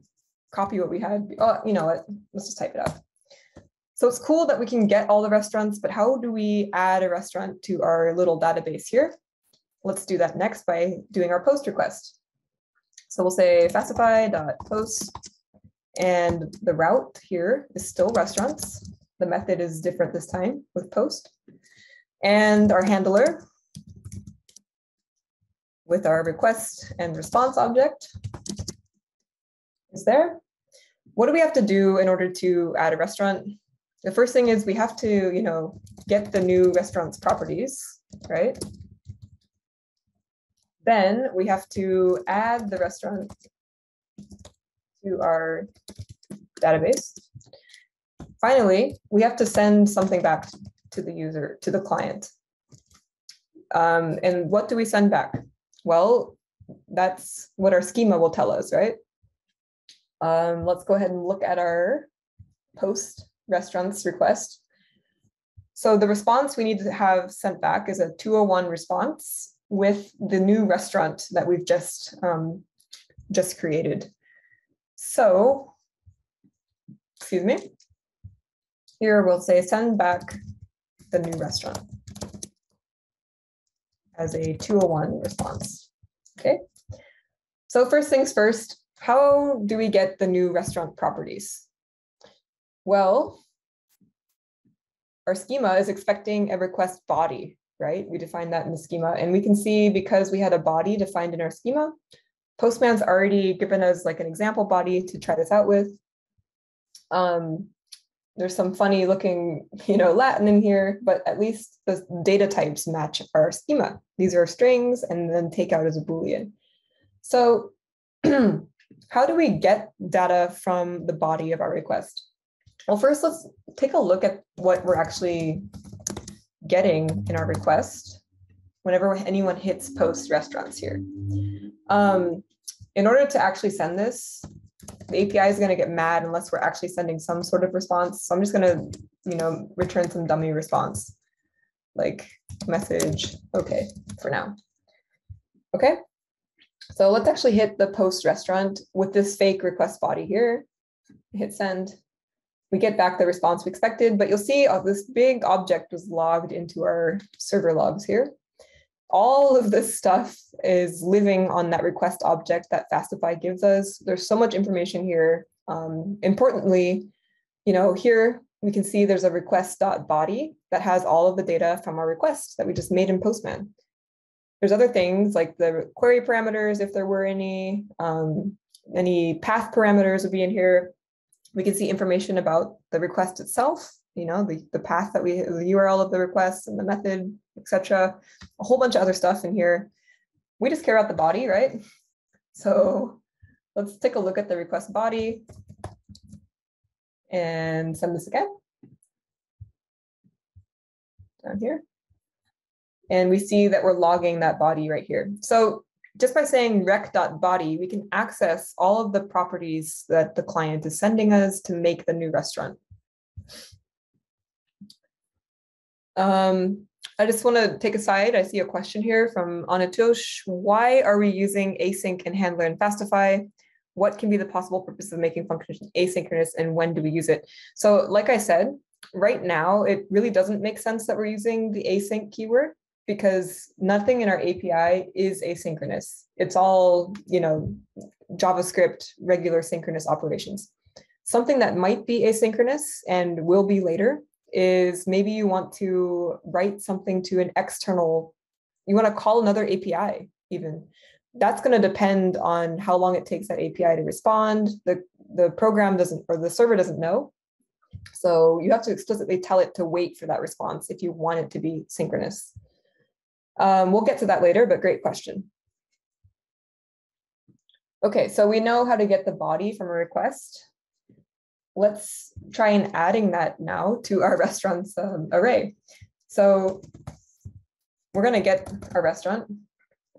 copy what we had. Oh, you know what? Let's just type it up. So it's cool that we can get all the restaurants, but how do we add a restaurant to our little database here? Let's do that next by doing our post request. So we'll say fastify.post and the route here is still restaurants. The method is different this time with post. And our handler with our request and response object is there. What do we have to do in order to add a restaurant? The first thing is we have to, you know, get the new restaurant's properties, right? Then we have to add the restaurant to our database. Finally, we have to send something back to the user, to the client. Um, and what do we send back? Well, that's what our schema will tell us, right? Um, let's go ahead and look at our post restaurants request. So the response we need to have sent back is a 201 response with the new restaurant that we've just um, just created. So, excuse me, here we'll say send back the new restaurant as a 201 response, okay? So first things first, how do we get the new restaurant properties? Well, our schema is expecting a request body, right? We define that in the schema. And we can see because we had a body defined in our schema, Postman's already given us like an example body to try this out with. Um, there's some funny looking, you know, Latin in here, but at least the data types match our schema. These are strings and then take out as a Boolean. So how do we get data from the body of our request? Well, first let's take a look at what we're actually getting in our request whenever anyone hits post restaurants here. Um, in order to actually send this, the API is going to get mad unless we're actually sending some sort of response. So I'm just going to, you know, return some dummy response like message, okay, for now. Okay, so let's actually hit the post restaurant with this fake request body here. Hit send. We get back the response we expected, but you'll see oh, this big object was logged into our server logs here. All of this stuff is living on that request object that Fastify gives us. There's so much information here. Um, importantly, you know, here we can see there's a request.body that has all of the data from our request that we just made in Postman. There's other things like the query parameters, if there were any, um, any path parameters would be in here. We can see information about the request itself, you know, the, the path that we, the URL of the request and the method, etc. A whole bunch of other stuff in here. We just care about the body, right? So let's take a look at the request body and send this again down here and we see that we're logging that body right here. So just by saying req.body, we can access all of the properties that the client is sending us to make the new restaurant. Um, I just want to take a side. I see a question here from Anatosh. Why are we using async and handler and Fastify? What can be the possible purpose of making functions asynchronous and when do we use it? So like I said, right now, it really doesn't make sense that we're using the async keyword because nothing in our API is asynchronous. It's all, you know, JavaScript regular synchronous operations. Something that might be asynchronous and will be later is maybe you want to write something to an external, you want to call another API even. That's going to depend on how long it takes that API to respond. The, the program doesn't, or the server doesn't know. So you have to explicitly tell it to wait for that response if you want it to be synchronous. Um, we'll get to that later, but great question. Okay, so we know how to get the body from a request. Let's try and adding that now to our restaurants um, array. So we're going to get our restaurant,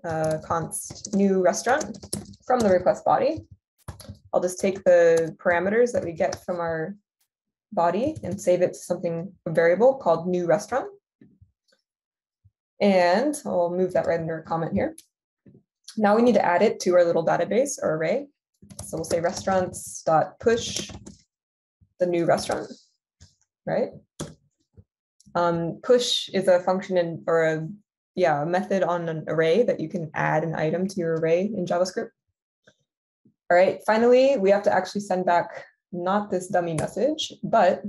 uh, const new restaurant from the request body. I'll just take the parameters that we get from our body and save it to something, a variable called new restaurant. And I'll move that right under a comment here. Now we need to add it to our little database or array. So we'll say restaurants dot push the new restaurant, right? Um, push is a function in or a yeah a method on an array that you can add an item to your array in JavaScript. All right, finally, we have to actually send back not this dummy message, but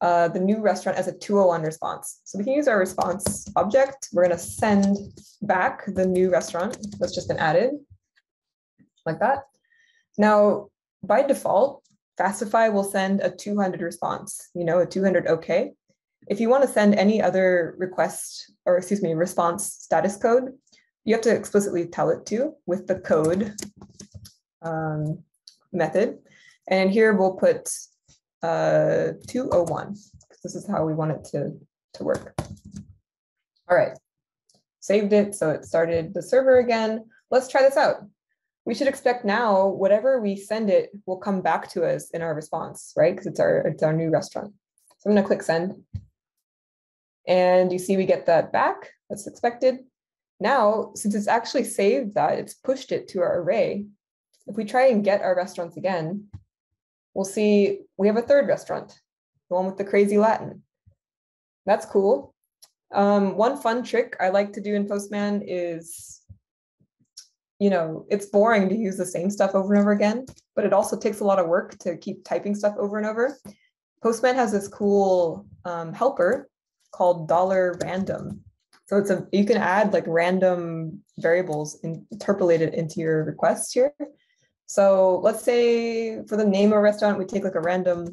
uh, the new restaurant as a 201 response. So we can use our response object. We're going to send back the new restaurant that's just been added like that. Now, by default, Fastify will send a 200 response, you know, a 200 OK. If you want to send any other request or excuse me, response status code, you have to explicitly tell it to with the code um, method. And here we'll put uh, 201. This is how we want it to, to work. All right, saved it. So it started the server again. Let's try this out. We should expect now whatever we send it will come back to us in our response, right? Because it's our it's our new restaurant. So I'm gonna click send. And you see we get that back, that's expected. Now, since it's actually saved that, it's pushed it to our array. If we try and get our restaurants again, we'll see we have a third restaurant, the one with the crazy Latin. That's cool. Um, one fun trick I like to do in Postman is, you know, it's boring to use the same stuff over and over again, but it also takes a lot of work to keep typing stuff over and over. Postman has this cool um, helper called dollar $random. So it's a you can add like random variables and interpolate it into your request here. So let's say for the name of a restaurant, we take like a random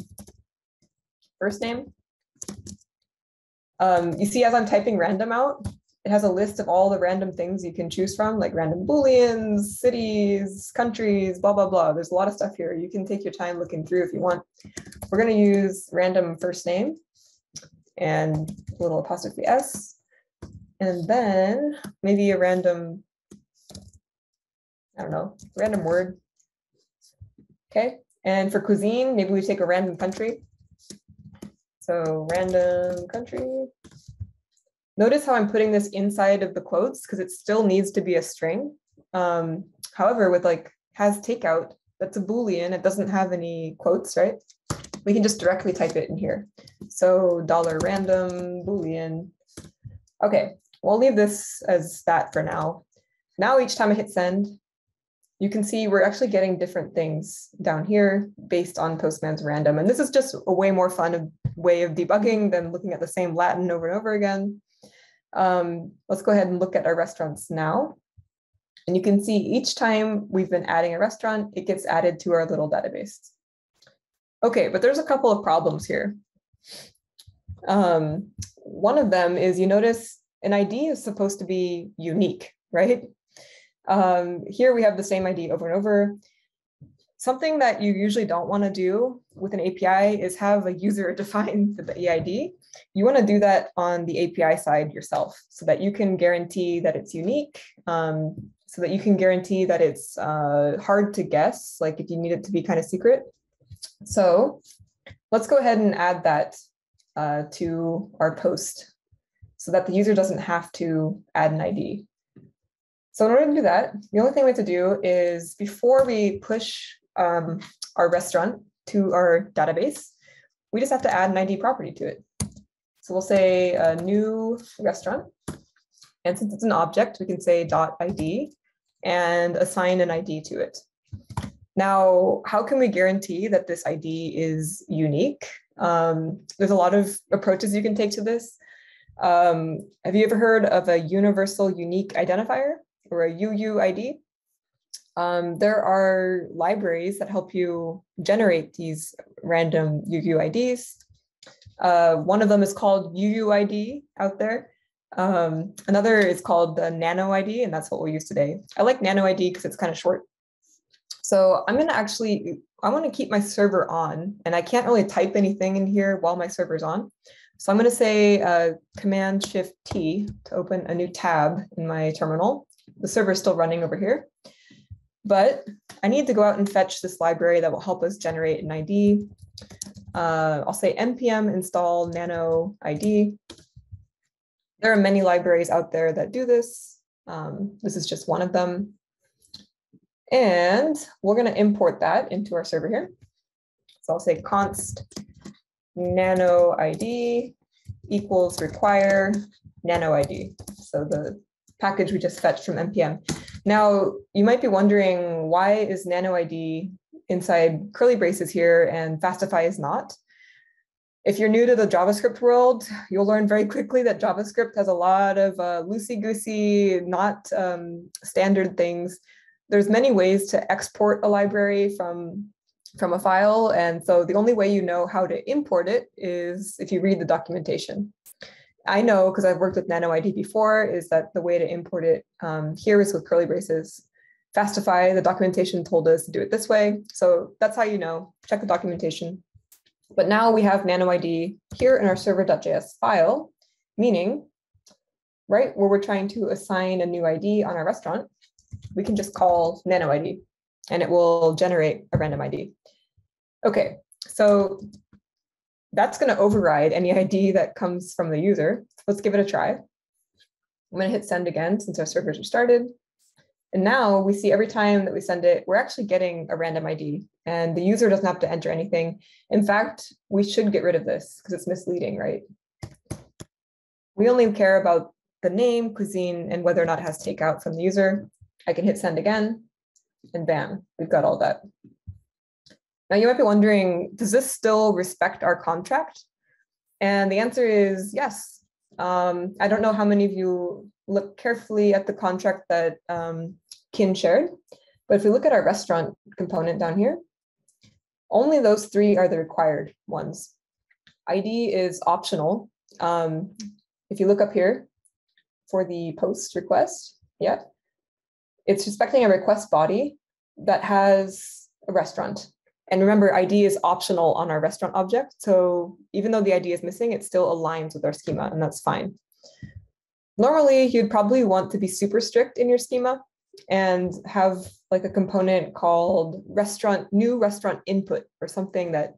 first name. Um, you see as I'm typing random out, it has a list of all the random things you can choose from, like random booleans, cities, countries, blah, blah, blah. There's a lot of stuff here. You can take your time looking through if you want. We're going to use random first name and a little apostrophe S. And then maybe a random, I don't know, random word. Okay, and for cuisine, maybe we take a random country. So random country. Notice how I'm putting this inside of the quotes because it still needs to be a string. Um, however, with like has takeout, that's a Boolean. It doesn't have any quotes, right? We can just directly type it in here. So dollar random Boolean. Okay, we'll leave this as that for now. Now, each time I hit send, you can see we're actually getting different things down here based on Postman's random. And this is just a way more fun way of debugging than looking at the same Latin over and over again. Um, let's go ahead and look at our restaurants now. And you can see each time we've been adding a restaurant, it gets added to our little database. Okay, but there's a couple of problems here. Um, one of them is you notice an ID is supposed to be unique, right? Um, here we have the same ID over and over. Something that you usually don't want to do with an API is have a user define the EID. You want to do that on the API side yourself so that you can guarantee that it's unique, um, so that you can guarantee that it's uh, hard to guess, like if you need it to be kind of secret. So let's go ahead and add that uh, to our post so that the user doesn't have to add an ID. So in order to do that, the only thing we have to do is before we push um, our restaurant to our database, we just have to add an ID property to it. So we'll say a new restaurant. And since it's an object, we can say dot ID and assign an ID to it. Now, how can we guarantee that this ID is unique? Um, there's a lot of approaches you can take to this. Um, have you ever heard of a universal unique identifier? or a UUID. Um, there are libraries that help you generate these random UUIDs. Uh, one of them is called UUID out there. Um, another is called the Nano ID, and that's what we'll use today. I like Nano ID because it's kind of short. So I'm going to actually, I want to keep my server on, and I can't really type anything in here while my server's on. So I'm going to say uh, Command Shift T to open a new tab in my terminal. The server is still running over here, but I need to go out and fetch this library that will help us generate an ID. Uh, I'll say npm install nano ID. There are many libraries out there that do this. Um, this is just one of them. And we're going to import that into our server here. So I'll say const nano ID equals require nano ID. So the package we just fetched from npm. Now, you might be wondering why is nano ID inside curly braces here and Fastify is not? If you're new to the JavaScript world, you'll learn very quickly that JavaScript has a lot of uh, loosey-goosey, not um, standard things. There's many ways to export a library from from a file. And so the only way you know how to import it is if you read the documentation. I know because I've worked with NanoID before is that the way to import it um, here is with curly braces. Fastify, the documentation told us to do it this way. So that's how you know, check the documentation. But now we have NanoID here in our server.js file, meaning, right, where we're trying to assign a new ID on our restaurant, we can just call NanoID and it will generate a random ID. Okay, so that's going to override any ID that comes from the user. Let's give it a try. I'm going to hit send again since our servers are started. And now we see every time that we send it, we're actually getting a random ID and the user doesn't have to enter anything. In fact, we should get rid of this because it's misleading, right? We only care about the name, cuisine, and whether or not it has takeout from the user. I can hit send again and bam, we've got all that. Now you might be wondering, does this still respect our contract? And the answer is yes. Um, I don't know how many of you look carefully at the contract that um, Kin shared, but if we look at our restaurant component down here, only those three are the required ones. ID is optional. Um, if you look up here for the post request, yeah, it's respecting a request body that has a restaurant. And remember, ID is optional on our restaurant object. So even though the ID is missing, it still aligns with our schema, and that's fine. Normally, you'd probably want to be super strict in your schema and have like a component called restaurant new restaurant input or something that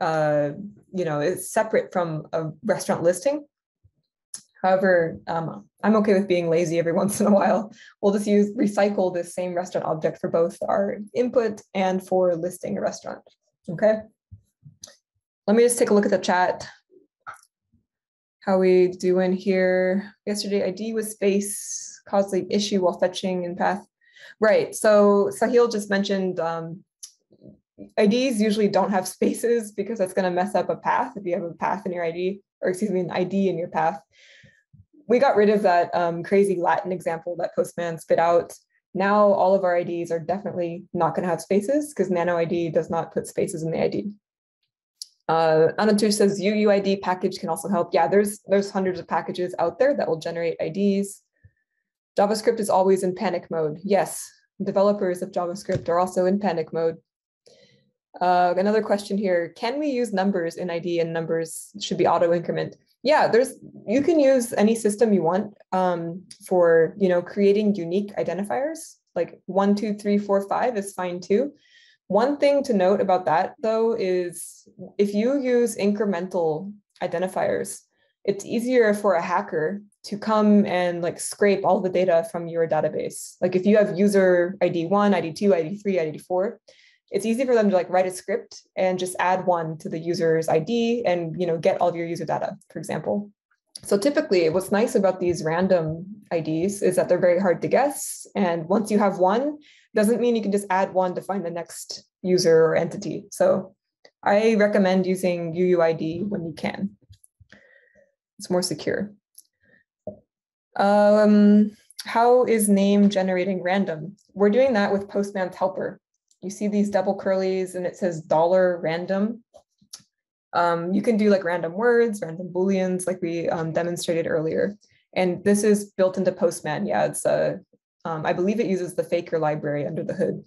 uh, you know is separate from a restaurant listing. However, um, I'm okay with being lazy every once in a while. We'll just use recycle this same restaurant object for both our input and for listing a restaurant. Okay. Let me just take a look at the chat. How we doing here? Yesterday ID was space caused the issue while fetching in path. Right. So Sahil just mentioned um, IDs usually don't have spaces because that's going to mess up a path if you have a path in your ID, or excuse me, an ID in your path we got rid of that um, crazy Latin example that Postman spit out. Now all of our IDs are definitely not going to have spaces because Nano ID does not put spaces in the ID. Uh, Anantush says UUID package can also help. Yeah, there's there's hundreds of packages out there that will generate IDs. JavaScript is always in panic mode. Yes, developers of JavaScript are also in panic mode. Uh, another question here, can we use numbers in ID and numbers should be auto increment? yeah there's you can use any system you want um, for you know creating unique identifiers like one two three four five is fine too one thing to note about that though is if you use incremental identifiers it's easier for a hacker to come and like scrape all the data from your database like if you have user id 1 id 2 id 3 id 4 it's easy for them to like write a script and just add one to the user's ID and you know get all of your user data, for example. So typically what's nice about these random IDs is that they're very hard to guess. And once you have one, doesn't mean you can just add one to find the next user or entity. So I recommend using UUID when you can. It's more secure. Um, how is name generating random? We're doing that with Postman's helper you see these double curlies and it says dollar random. Um, you can do like random words, random booleans, like we um, demonstrated earlier. And this is built into Postman. Yeah, it's a, um, I believe it uses the Faker library under the hood.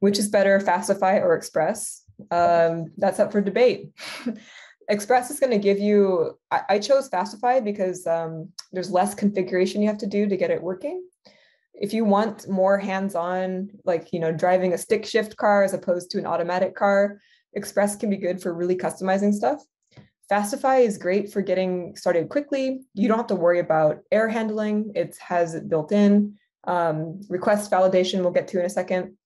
Which is better, Fastify or Express? Um, that's up for debate. Express is going to give you, I, I chose Fastify because um, there's less configuration you have to do to get it working. If you want more hands-on, like, you know, driving a stick shift car as opposed to an automatic car, Express can be good for really customizing stuff. Fastify is great for getting started quickly. You don't have to worry about error handling. It has it built in. Um, request validation we'll get to in a second.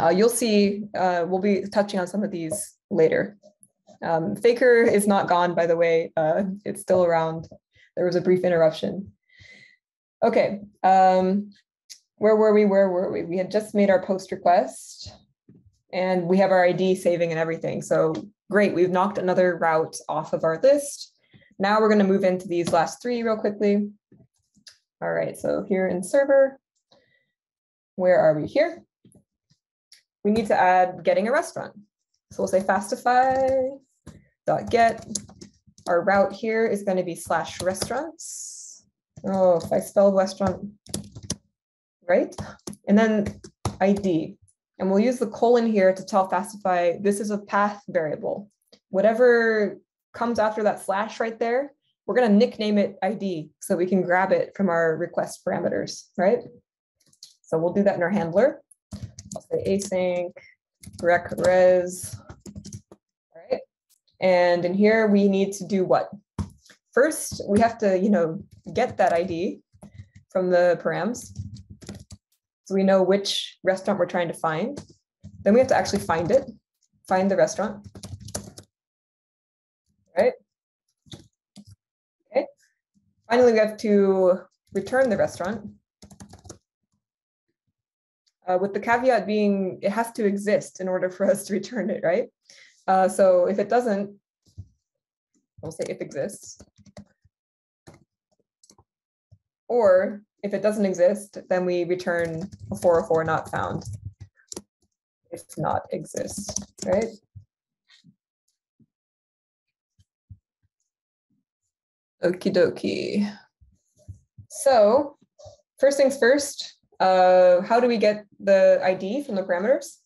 Uh, you'll see, uh, we'll be touching on some of these later. Um, Faker is not gone, by the way. Uh, it's still around. There was a brief interruption. Okay, um, where were we? Where were we? We had just made our post request and we have our ID saving and everything. So great, we've knocked another route off of our list. Now we're going to move into these last three real quickly. All right, so here in server, where are we here? We need to add getting a restaurant. So we'll say fastify dot get. Our route here is going to be slash restaurants. Oh, if I spell restaurant right, and then ID. And we'll use the colon here to tell Fastify this is a path variable. Whatever comes after that slash right there, we're going to nickname it ID so we can grab it from our request parameters, right? So we'll do that in our handler. I'll say async req res. All right. And in here we need to do what? First, we have to, you know, get that ID from the params so we know which restaurant we're trying to find. Then we have to actually find it, find the restaurant. Right? Okay. Finally, we have to return the restaurant. Uh, with the caveat being it has to exist in order for us to return it, right? Uh, so if it doesn't, we'll say if exists. Or if it doesn't exist, then we return a 404 not found. If not exists, right? Okie dokie. So first things first, uh, how do we get the ID from the parameters?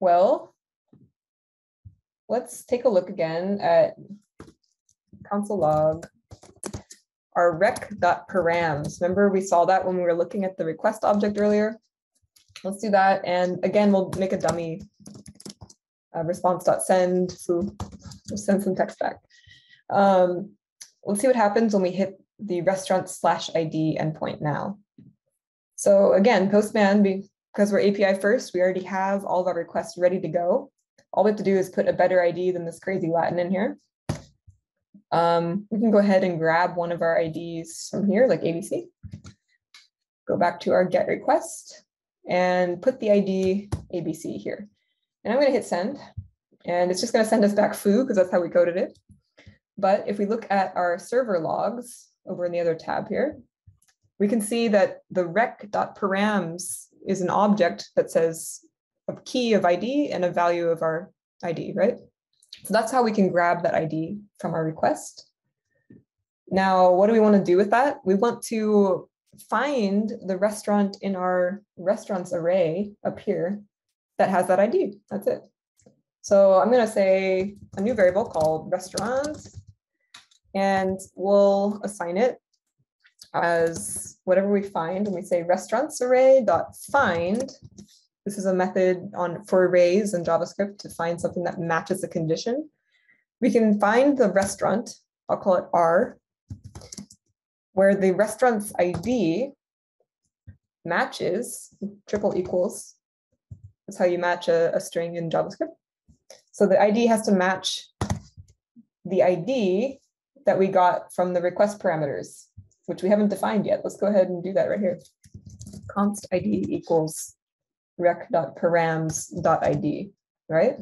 Well, let's take a look again at console log our req.params. Remember we saw that when we were looking at the request object earlier? Let's do that. And again, we'll make a dummy uh, response.send, foo, we'll send some text back. Um, let's see what happens when we hit the restaurant slash ID endpoint now. So again, Postman, because we're API first, we already have all of our requests ready to go. All we have to do is put a better ID than this crazy Latin in here. Um, we can go ahead and grab one of our IDs from here, like ABC. Go back to our get request and put the ID ABC here. And I'm going to hit send. And it's just going to send us back foo because that's how we coded it. But if we look at our server logs over in the other tab here, we can see that the req.params is an object that says a key of ID and a value of our ID, right? So that's how we can grab that ID from our request. Now, what do we want to do with that? We want to find the restaurant in our restaurants array up here that has that ID. That's it. So I'm going to say a new variable called restaurants, and we'll assign it as whatever we find. And we say restaurants array dot find this is a method on for arrays in JavaScript to find something that matches a condition. We can find the restaurant, I'll call it R, where the restaurant's ID matches triple equals. That's how you match a, a string in JavaScript. So the ID has to match the ID that we got from the request parameters, which we haven't defined yet. Let's go ahead and do that right here. const ID equals req.params.id, right?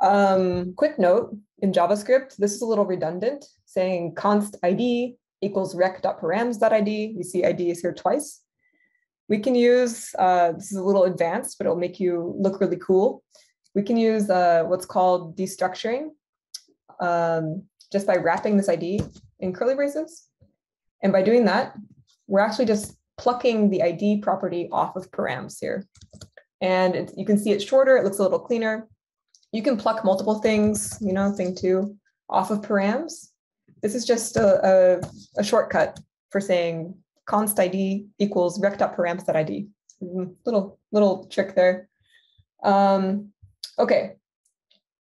Um, quick note, in JavaScript, this is a little redundant, saying const id equals req.params.id. You see id is here twice. We can use, uh, this is a little advanced, but it'll make you look really cool. We can use uh, what's called destructuring um, just by wrapping this ID in curly braces. And by doing that, we're actually just plucking the ID property off of params here. And you can see it's shorter, it looks a little cleaner. You can pluck multiple things, you know, thing two. off of params. This is just a, a, a shortcut for saying const ID equals req.params.id. Mm, little, little trick there. Um, okay,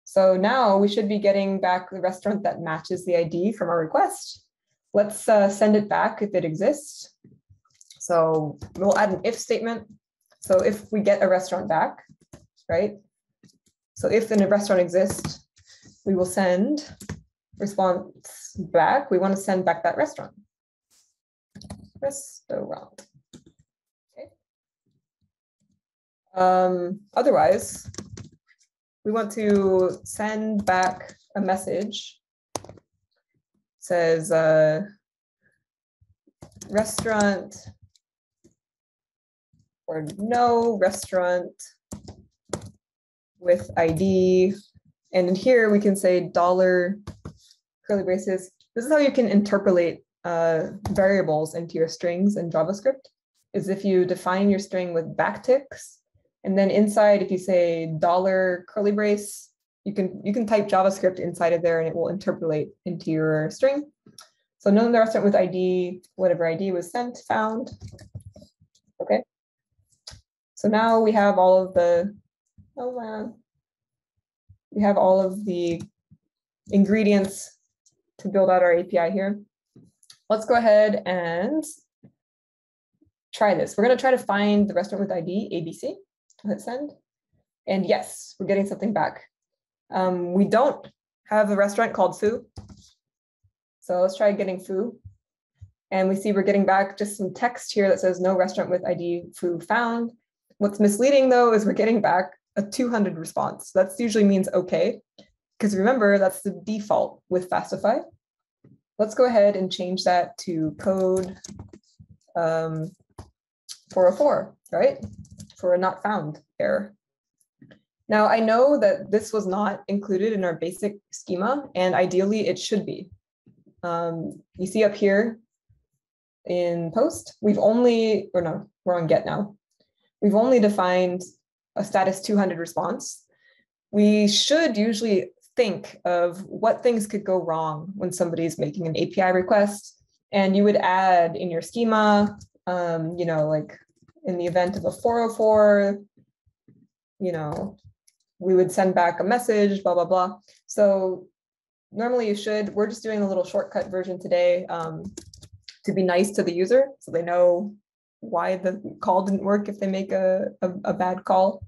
so now we should be getting back the restaurant that matches the ID from our request. Let's uh, send it back if it exists. So we'll add an if statement. So if we get a restaurant back, right? So if a restaurant exists, we will send response back. We want to send back that restaurant. Restaurant. Okay. Um, otherwise, we want to send back a message. Says uh, restaurant or no restaurant with ID. And in here we can say dollar curly braces. This is how you can interpolate uh, variables into your strings in JavaScript is if you define your string with backticks, and then inside, if you say dollar curly brace, you can you can type JavaScript inside of there and it will interpolate into your string. So none the restaurant with ID, whatever ID was sent, found. Okay. So now we have all of the, oh man, we have all of the ingredients to build out our API here. Let's go ahead and try this. We're going to try to find the restaurant with ID, ABC. Hit send. And yes, we're getting something back. Um, we don't have a restaurant called Foo. So let's try getting Foo. And we see we're getting back just some text here that says no restaurant with ID Foo found. What's misleading though is we're getting back a 200 response. That usually means okay, because remember that's the default with Fastify. Let's go ahead and change that to code um, 404, right? For a not found error. Now I know that this was not included in our basic schema and ideally it should be. Um, you see up here in post, we've only, or no, we're on get now. We've only defined a status 200 response, we should usually think of what things could go wrong when somebody's making an API request. And you would add in your schema, um, you know, like in the event of a 404, you know, we would send back a message, blah, blah, blah. So normally you should, we're just doing a little shortcut version today um, to be nice to the user so they know why the call didn't work if they make a, a, a bad call.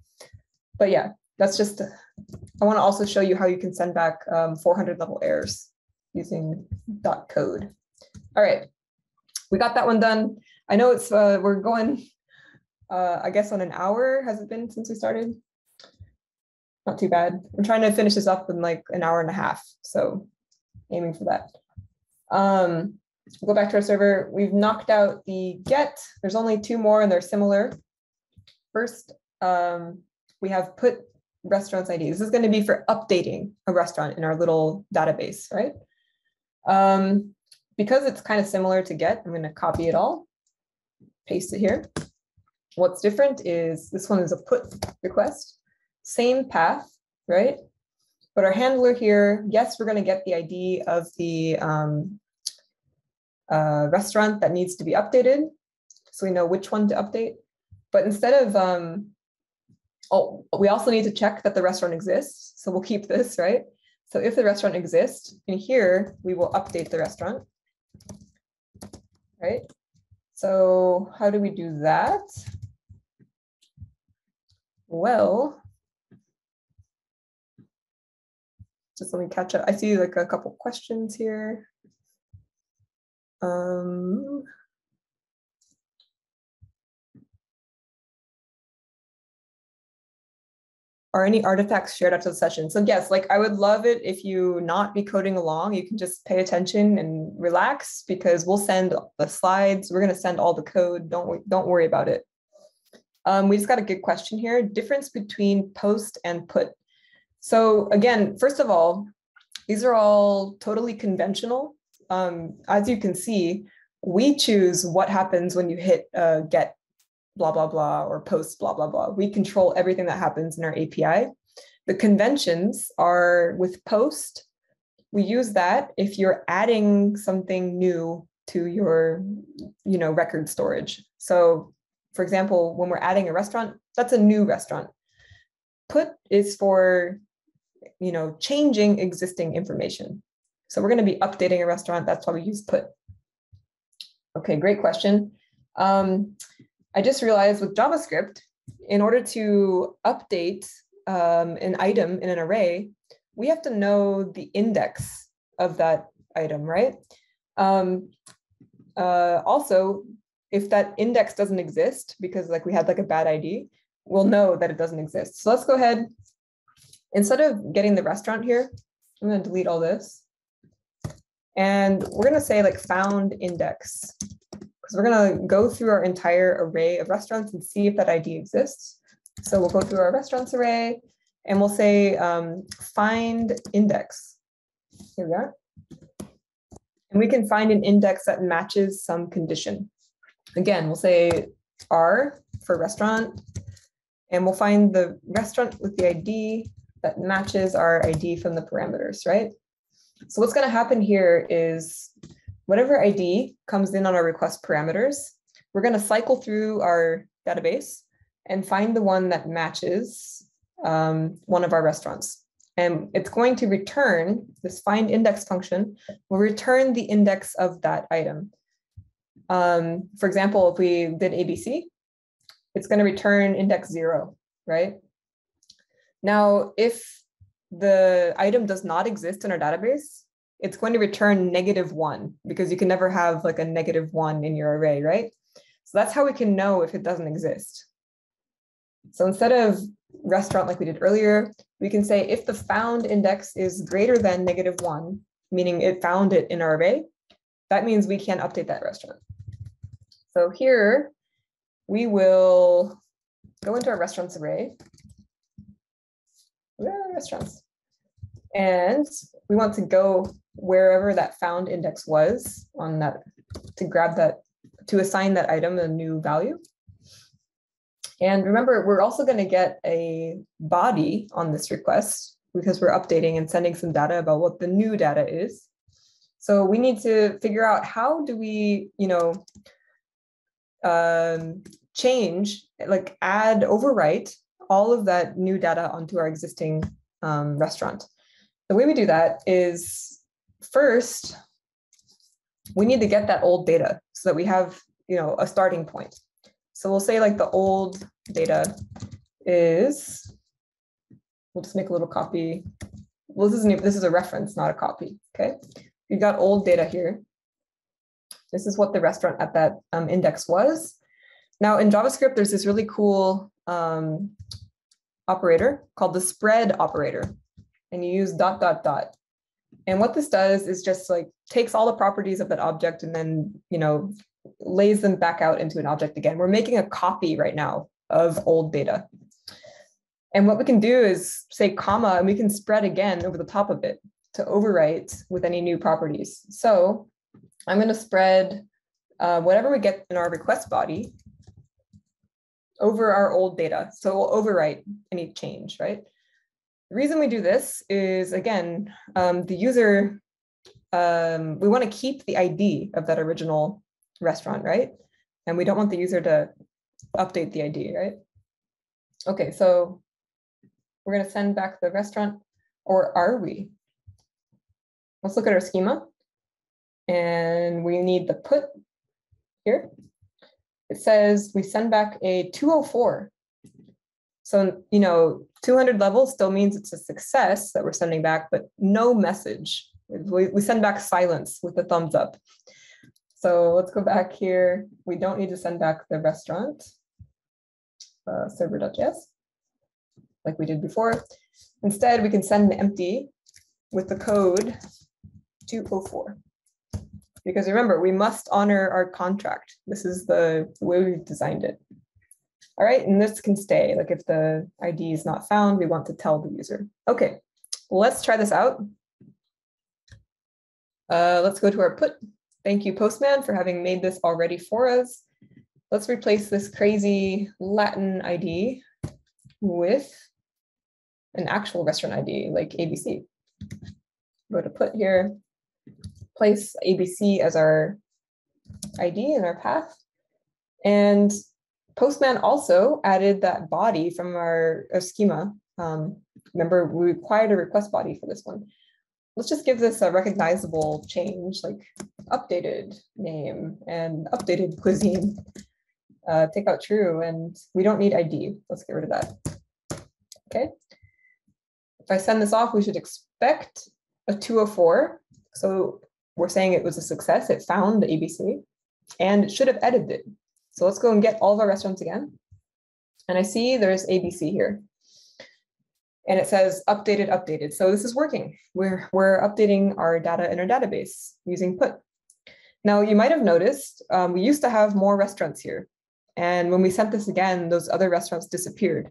But yeah, that's just, I want to also show you how you can send back um, 400 level errors using dot code. All right, we got that one done. I know it's, uh, we're going, uh, I guess on an hour, has it been since we started? Not too bad. I'm trying to finish this up in like an hour and a half. So aiming for that. Um, we'll go back to our server. We've knocked out the get. There's only two more and they're similar. First, um, we have put restaurants ID. This is going to be for updating a restaurant in our little database, right? Um, because it's kind of similar to get, I'm going to copy it all, paste it here. What's different is this one is a put request, same path, right? But our handler here, yes, we're going to get the ID of the um, uh, restaurant that needs to be updated. So we know which one to update. But instead of, um, oh, we also need to check that the restaurant exists. So we'll keep this, right? So if the restaurant exists, in here, we will update the restaurant, right? So how do we do that? Well, just let me catch up. I see like a couple questions here. Um, are any artifacts shared after the session? So yes, like I would love it if you not be coding along, you can just pay attention and relax because we'll send the slides. We're going to send all the code. Don't, don't worry about it. Um, we just got a good question here. Difference between post and put. So again, first of all, these are all totally conventional um, as you can see, we choose what happens when you hit uh, get blah, blah, blah, or post blah, blah, blah. We control everything that happens in our API. The conventions are with post, we use that if you're adding something new to your, you know, record storage. So for example, when we're adding a restaurant, that's a new restaurant. Put is for, you know, changing existing information. So we're going to be updating a restaurant. That's why we use put. Okay, great question. Um, I just realized with JavaScript, in order to update um, an item in an array, we have to know the index of that item, right? Um, uh, also, if that index doesn't exist, because like we had like a bad ID, we'll know that it doesn't exist. So let's go ahead. Instead of getting the restaurant here, I'm going to delete all this. And we're going to say like found index because we're going to go through our entire array of restaurants and see if that ID exists. So we'll go through our restaurants array and we'll say um, find index. Here we are. And we can find an index that matches some condition. Again, we'll say R for restaurant, and we'll find the restaurant with the ID that matches our ID from the parameters, right? So what's going to happen here is whatever ID comes in on our request parameters, we're going to cycle through our database and find the one that matches um, one of our restaurants. And it's going to return this find index function will return the index of that item. Um, for example, if we did ABC, it's going to return index zero, right? Now, if the item does not exist in our database, it's going to return negative one because you can never have like a negative one in your array, right? So that's how we can know if it doesn't exist. So instead of restaurant like we did earlier, we can say if the found index is greater than negative one, meaning it found it in our array, that means we can update that restaurant. So here we will go into our restaurants array. Restaurants. And we want to go wherever that found index was on that to grab that, to assign that item a new value. And remember, we're also going to get a body on this request because we're updating and sending some data about what the new data is. So we need to figure out how do we, you know, um, change, like add, overwrite all of that new data onto our existing um, restaurant. The way we do that is first, we need to get that old data so that we have, you know, a starting point. So we'll say like the old data is, we'll just make a little copy. Well, this isn't this is a reference, not a copy. Okay. You got old data here. This is what the restaurant at that um, index was. Now in JavaScript, there's this really cool um, operator called the spread operator. And you use dot, dot, dot. And what this does is just like takes all the properties of that object and then, you know, lays them back out into an object again. We're making a copy right now of old data. And what we can do is say comma, and we can spread again over the top of it to overwrite with any new properties. So I'm going to spread uh, whatever we get in our request body over our old data. So we'll overwrite any change, right? The reason we do this is, again, um, the user, um, we want to keep the ID of that original restaurant, right? And we don't want the user to update the ID, right? Okay, so we're going to send back the restaurant, or are we? Let's look at our schema. And we need the put here. It says we send back a 204 so, you know, 200 levels still means it's a success that we're sending back, but no message. We, we send back silence with the thumbs up. So let's go back here. We don't need to send back the restaurant uh, server.js like we did before. Instead, we can send an empty with the code 204. Because remember, we must honor our contract. This is the, the way we've designed it. All right, and this can stay. Like if the ID is not found, we want to tell the user. Okay, let's try this out. Uh, let's go to our put. Thank you, Postman, for having made this already for us. Let's replace this crazy Latin ID with an actual restaurant ID like ABC. go to put here, place ABC as our ID in our path. And Postman also added that body from our, our schema. Um, remember, we required a request body for this one. Let's just give this a recognizable change, like updated name and updated cuisine. Uh, take out true, and we don't need ID. Let's get rid of that. Okay. If I send this off, we should expect a 204. So we're saying it was a success. It found the ABC and it should have edited it. So let's go and get all of our restaurants again. And I see there's ABC here. And it says updated, updated. So this is working. We're, we're updating our data in our database using put. Now you might have noticed um, we used to have more restaurants here. And when we sent this again, those other restaurants disappeared.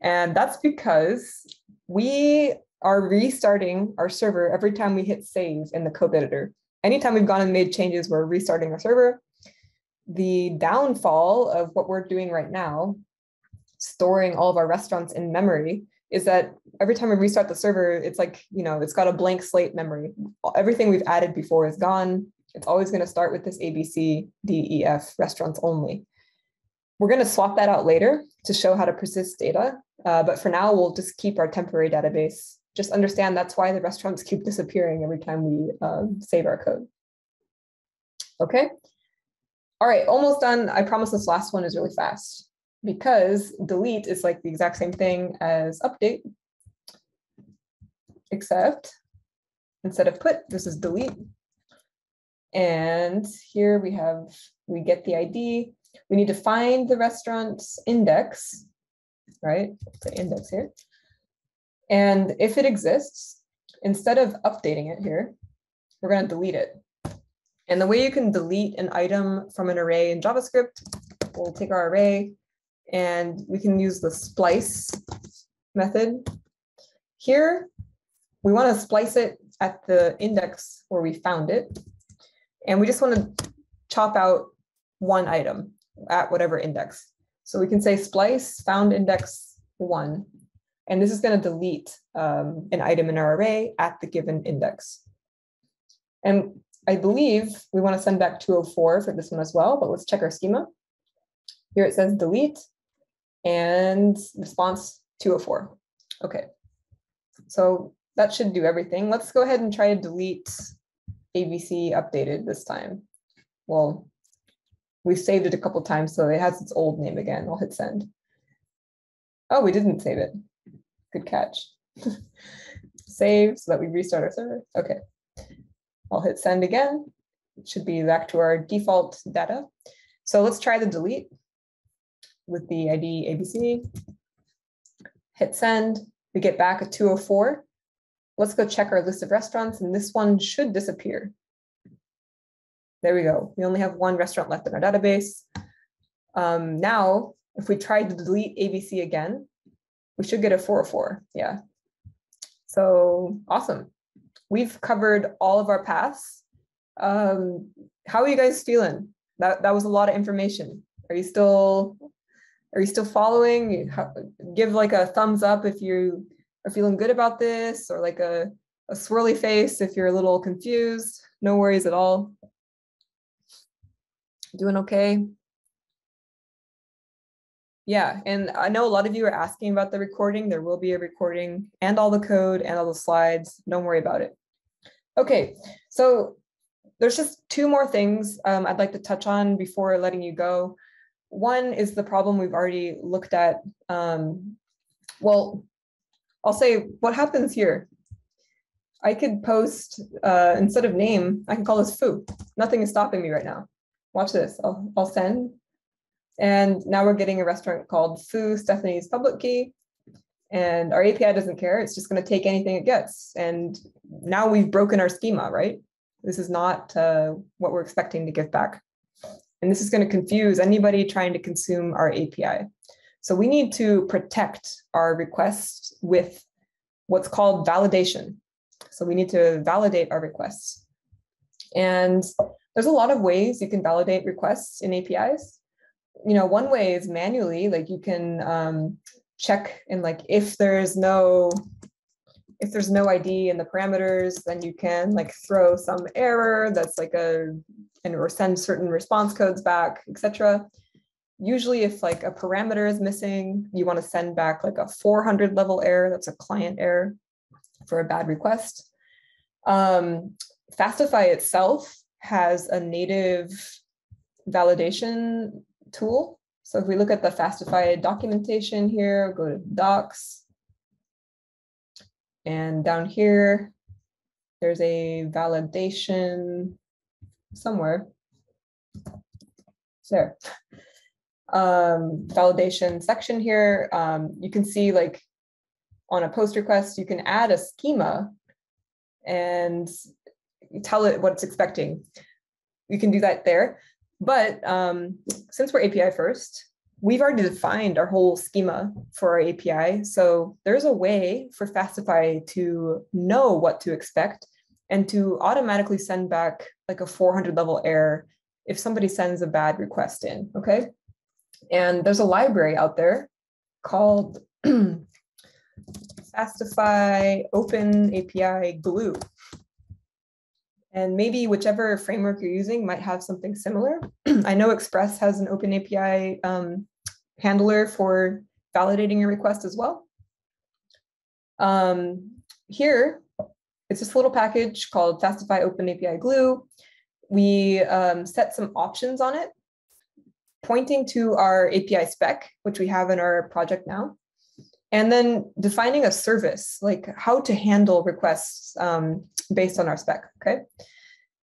And that's because we are restarting our server every time we hit save in the code editor. Anytime we've gone and made changes, we're restarting our server. The downfall of what we're doing right now, storing all of our restaurants in memory, is that every time we restart the server, it's like, you know, it's got a blank slate memory. Everything we've added before is gone. It's always going to start with this ABC, D, E, F, restaurants only. We're going to swap that out later to show how to persist data. Uh, but for now, we'll just keep our temporary database just understand that's why the restaurants keep disappearing every time we um, save our code. Okay. All right, almost done. I promise this last one is really fast because delete is like the exact same thing as update, except instead of put, this is delete. And here we have, we get the ID. We need to find the restaurant's index, right? The index here. And if it exists, instead of updating it here, we're going to delete it. And the way you can delete an item from an array in JavaScript, we'll take our array and we can use the splice method. Here, we want to splice it at the index where we found it. And we just want to chop out one item at whatever index. So we can say splice found index one and this is going to delete um, an item in our array at the given index. And I believe we want to send back 204 for this one as well, but let's check our schema. Here it says delete and response 204. Okay, so that should do everything. Let's go ahead and try to delete ABC updated this time. Well, we saved it a couple times, so it has its old name again. I'll hit send. Oh, we didn't save it. Good catch. Save so that we restart our server. Okay. I'll hit send again. It should be back to our default data. So let's try the delete with the ID ABC. Hit send. We get back a 204. Let's go check our list of restaurants, and this one should disappear. There we go. We only have one restaurant left in our database. Um, now, if we try to delete ABC again, we should get a 404. Yeah. So awesome. We've covered all of our paths. Um, how are you guys feeling? That that was a lot of information. Are you still are you still following? Give like a thumbs up if you are feeling good about this, or like a, a swirly face if you're a little confused. No worries at all. Doing okay? Yeah, and I know a lot of you are asking about the recording. There will be a recording and all the code and all the slides. Don't worry about it. Okay, so there's just two more things um, I'd like to touch on before letting you go. One is the problem we've already looked at. Um, well, I'll say what happens here. I could post, uh, instead of name, I can call this foo. Nothing is stopping me right now. Watch this. I'll, I'll send and now we're getting a restaurant called Foo Stephanie's Public Key. And our API doesn't care. It's just going to take anything it gets. And now we've broken our schema, right? This is not uh, what we're expecting to give back. And this is going to confuse anybody trying to consume our API. So we need to protect our requests with what's called validation. So we need to validate our requests. And there's a lot of ways you can validate requests in APIs you know, one way is manually, like you can um, check and like if there's no if there's no ID in the parameters, then you can like throw some error that's like a, and or send certain response codes back, etc. Usually if like a parameter is missing, you want to send back like a 400 level error, that's a client error for a bad request. Um, Fastify itself has a native validation tool. So if we look at the Fastify documentation here, go to docs, and down here, there's a validation somewhere. There. Um, validation section here. Um, you can see like on a post request, you can add a schema and tell it what it's expecting. You can do that there. But um, since we're API first, we've already defined our whole schema for our API. So there's a way for Fastify to know what to expect and to automatically send back like a 400 level error if somebody sends a bad request in, okay? And there's a library out there called Fastify Open API Glue. And maybe whichever framework you're using might have something similar. I know Express has an open API um, handler for validating your request as well. Um, here, it's this little package called Fastify Open API Glue. We um, set some options on it, pointing to our API spec, which we have in our project now, and then defining a service, like how to handle requests um, based on our spec, okay?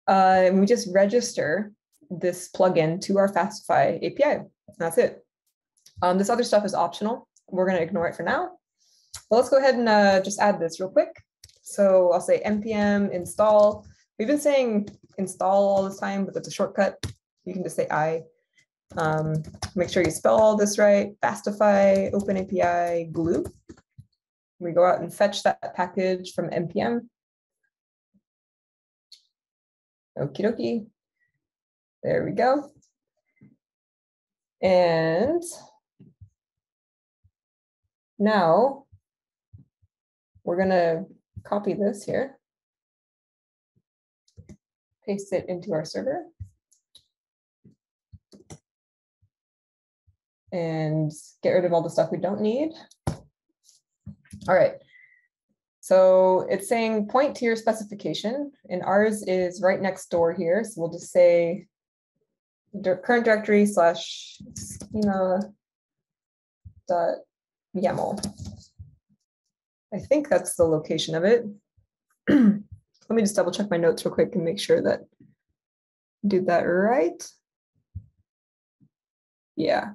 Uh, and we just register this plugin to our Fastify API. That's it. Um, this other stuff is optional. We're going to ignore it for now. But let's go ahead and uh, just add this real quick. So I'll say npm install. We've been saying install all this time, but that's a shortcut. You can just say I. Um, make sure you spell all this right. Fastify, OpenAPI, glue. We go out and fetch that package from npm. Okie dokie. There we go. And now we're going to copy this here, paste it into our server. And get rid of all the stuff we don't need. All right. So it's saying point to your specification and ours is right next door here. So we'll just say current directory slash schema dot YAML. I think that's the location of it. Let me just double check my notes real quick and make sure that I did that right. Yeah.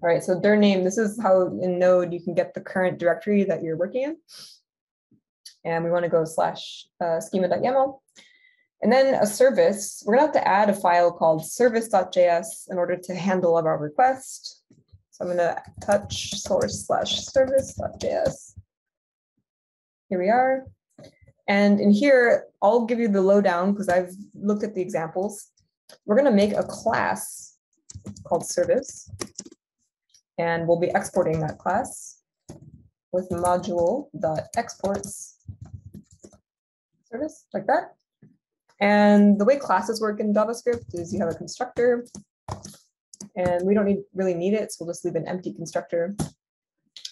All right, so dirname, this is how in Node you can get the current directory that you're working in and we want to go slash uh, schema.yaml. And then a service, we're going to have to add a file called service.js in order to handle our request. So I'm going to touch source slash service.js. Here we are. And in here, I'll give you the lowdown because I've looked at the examples. We're going to make a class called service, and we'll be exporting that class with module.exports service like that. And the way classes work in JavaScript is you have a constructor and we don't need, really need it. So we'll just leave an empty constructor.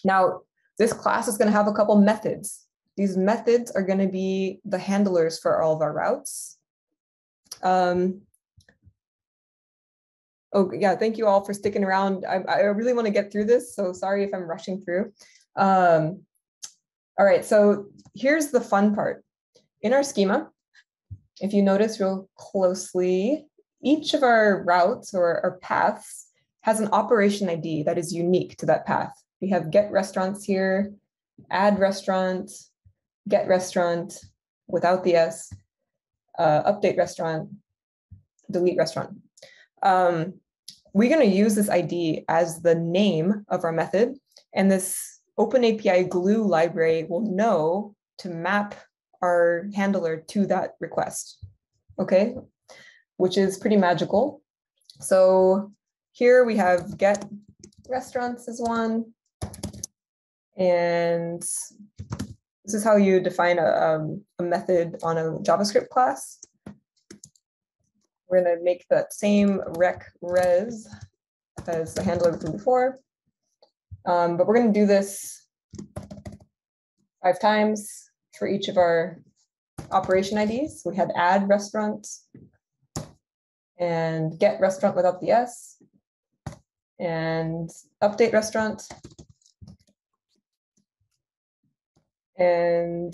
Now, this class is going to have a couple methods. These methods are going to be the handlers for all of our routes. Um, oh, yeah, thank you all for sticking around. I, I really want to get through this, so sorry if I'm rushing through. Um, all right, so here's the fun part. In our schema, if you notice real closely, each of our routes or, paths has an operation ID that is unique to that path. We have get restaurants here, add restaurant, get restaurant without the S, uh, update restaurant, delete restaurant. Um, we're going to use this ID as the name of our method, and this OpenAPI glue library will know to map our handler to that request, okay? Which is pretty magical. So here we have get restaurants as one, and This is how you define a, um, a method on a JavaScript class. We're gonna make that same req res as the handler from before. Um, but we're gonna do this five times for each of our operation IDs. We had add restaurant and get restaurant without the S and update restaurant and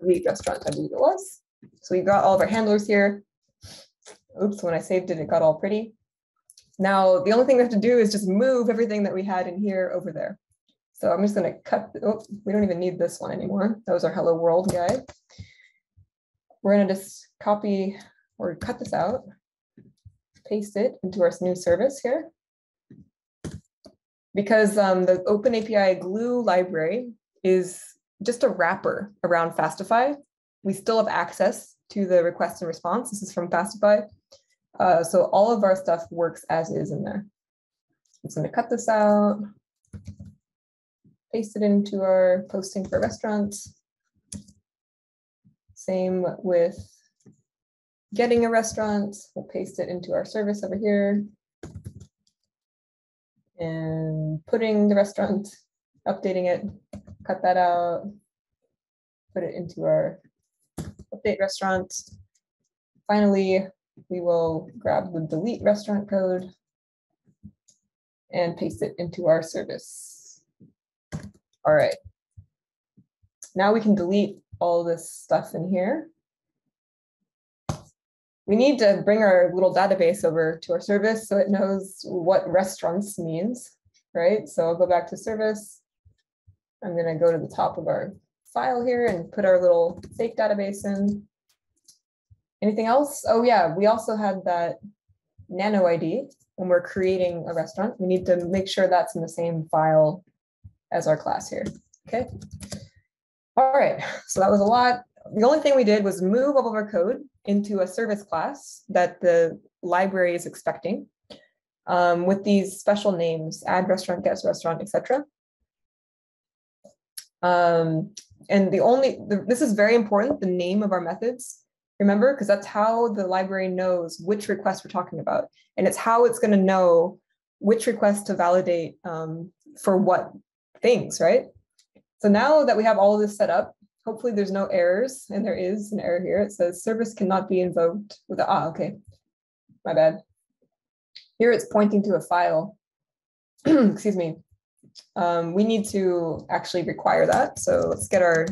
delete restaurant, I believe it was. So we've got all of our handlers here. Oops, when I saved it, it got all pretty. Now, the only thing we have to do is just move everything that we had in here over there. So I'm just gonna cut, oh, we don't even need this one anymore. That was our hello world guy. We're gonna just copy or cut this out, paste it into our new service here. Because um, the OpenAPI Glue library is just a wrapper around Fastify. We still have access to the request and response. This is from Fastify. Uh, so all of our stuff works as is in there. I'm just gonna cut this out, paste it into our posting for restaurants. Same with getting a restaurant. We'll paste it into our service over here. And putting the restaurant, updating it, cut that out, put it into our update restaurant. Finally, we will grab the delete restaurant code and paste it into our service. All right. Now we can delete all this stuff in here. We need to bring our little database over to our service so it knows what restaurants means, right? So I'll go back to service. I'm gonna go to the top of our file here and put our little fake database in. Anything else? Oh yeah, we also had that nano ID when we're creating a restaurant. We need to make sure that's in the same file as our class here, okay? All right, so that was a lot. The only thing we did was move all of our code into a service class that the library is expecting um, with these special names, add restaurant, guest restaurant, etc. Um, and the only, the, this is very important, the name of our methods. Remember, because that's how the library knows which request we're talking about. And it's how it's going to know which request to validate um, for what things, right? So now that we have all this set up, hopefully there's no errors, and there is an error here. It says service cannot be invoked with a, ah, okay, my bad. Here it's pointing to a file. Excuse me. Um, we need to actually require that. So let's get our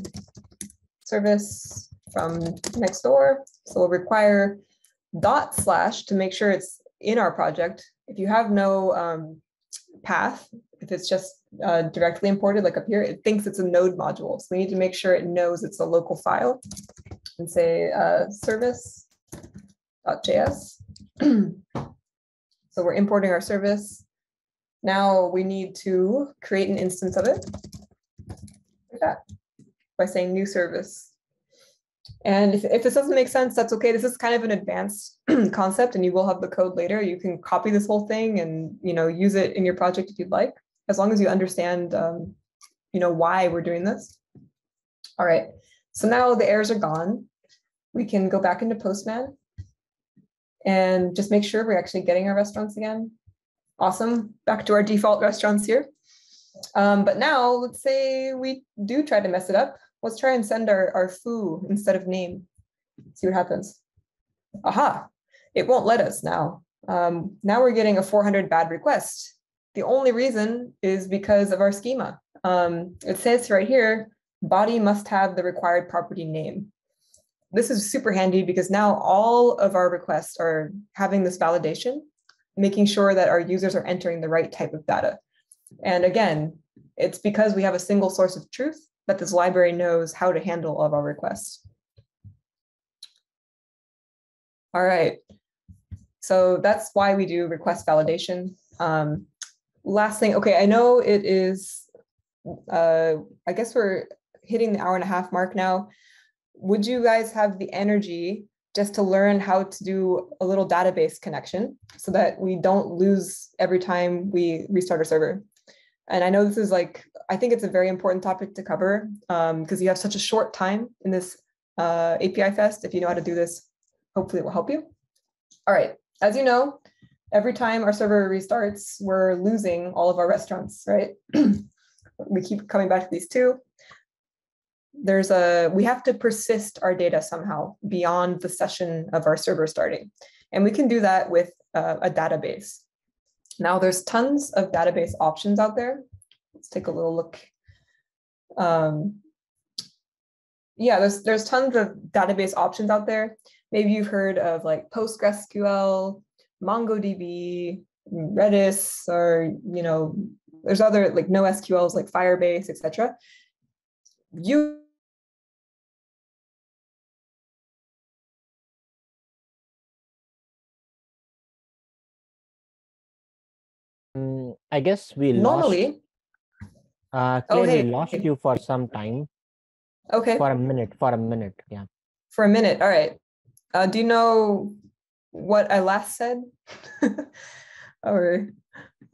service from next door. So we'll require dot slash to make sure it's in our project. If you have no um, path, if it's just uh, directly imported like up here, it thinks it's a node module. So we need to make sure it knows it's a local file and say uh, service.js. so we're importing our service. Now we need to create an instance of it like that by saying new service. And if, if this doesn't make sense, that's okay. This is kind of an advanced concept and you will have the code later. You can copy this whole thing and you know use it in your project if you'd like as long as you understand, um, you know, why we're doing this. All right, so now the errors are gone. We can go back into Postman and just make sure we're actually getting our restaurants again. Awesome, back to our default restaurants here. Um, but now let's say we do try to mess it up. Let's try and send our, our foo instead of name. See what happens. Aha, it won't let us now. Um, now we're getting a 400 bad request. The only reason is because of our schema. Um, it says right here, body must have the required property name. This is super handy because now all of our requests are having this validation, making sure that our users are entering the right type of data. And again, it's because we have a single source of truth that this library knows how to handle all of our requests. All right, so that's why we do request validation. Um, last thing, okay, I know it is, uh, I guess we're hitting the hour and a half mark now. Would you guys have the energy just to learn how to do a little database connection so that we don't lose every time we restart our server? And I know this is like, I think it's a very important topic to cover because um, you have such a short time in this uh, API Fest. If you know how to do this, hopefully it will help you. All right, as you know, every time our server restarts, we're losing all of our restaurants, right? we keep coming back to these two. There's a, we have to persist our data somehow beyond the session of our server starting. And we can do that with uh, a database. Now there's tons of database options out there. Let's take a little look. Um, yeah, there's there's tons of database options out there. Maybe you've heard of like PostgreSQL, MongoDB, Redis, or you know, there's other like NoSQLs like Firebase, etc. You I guess we normally. Lost, uh, Oh, hey. we lost you for some time, Okay, for a minute, for a minute. Yeah. for a minute. All right. Uh, do you know what I last said? or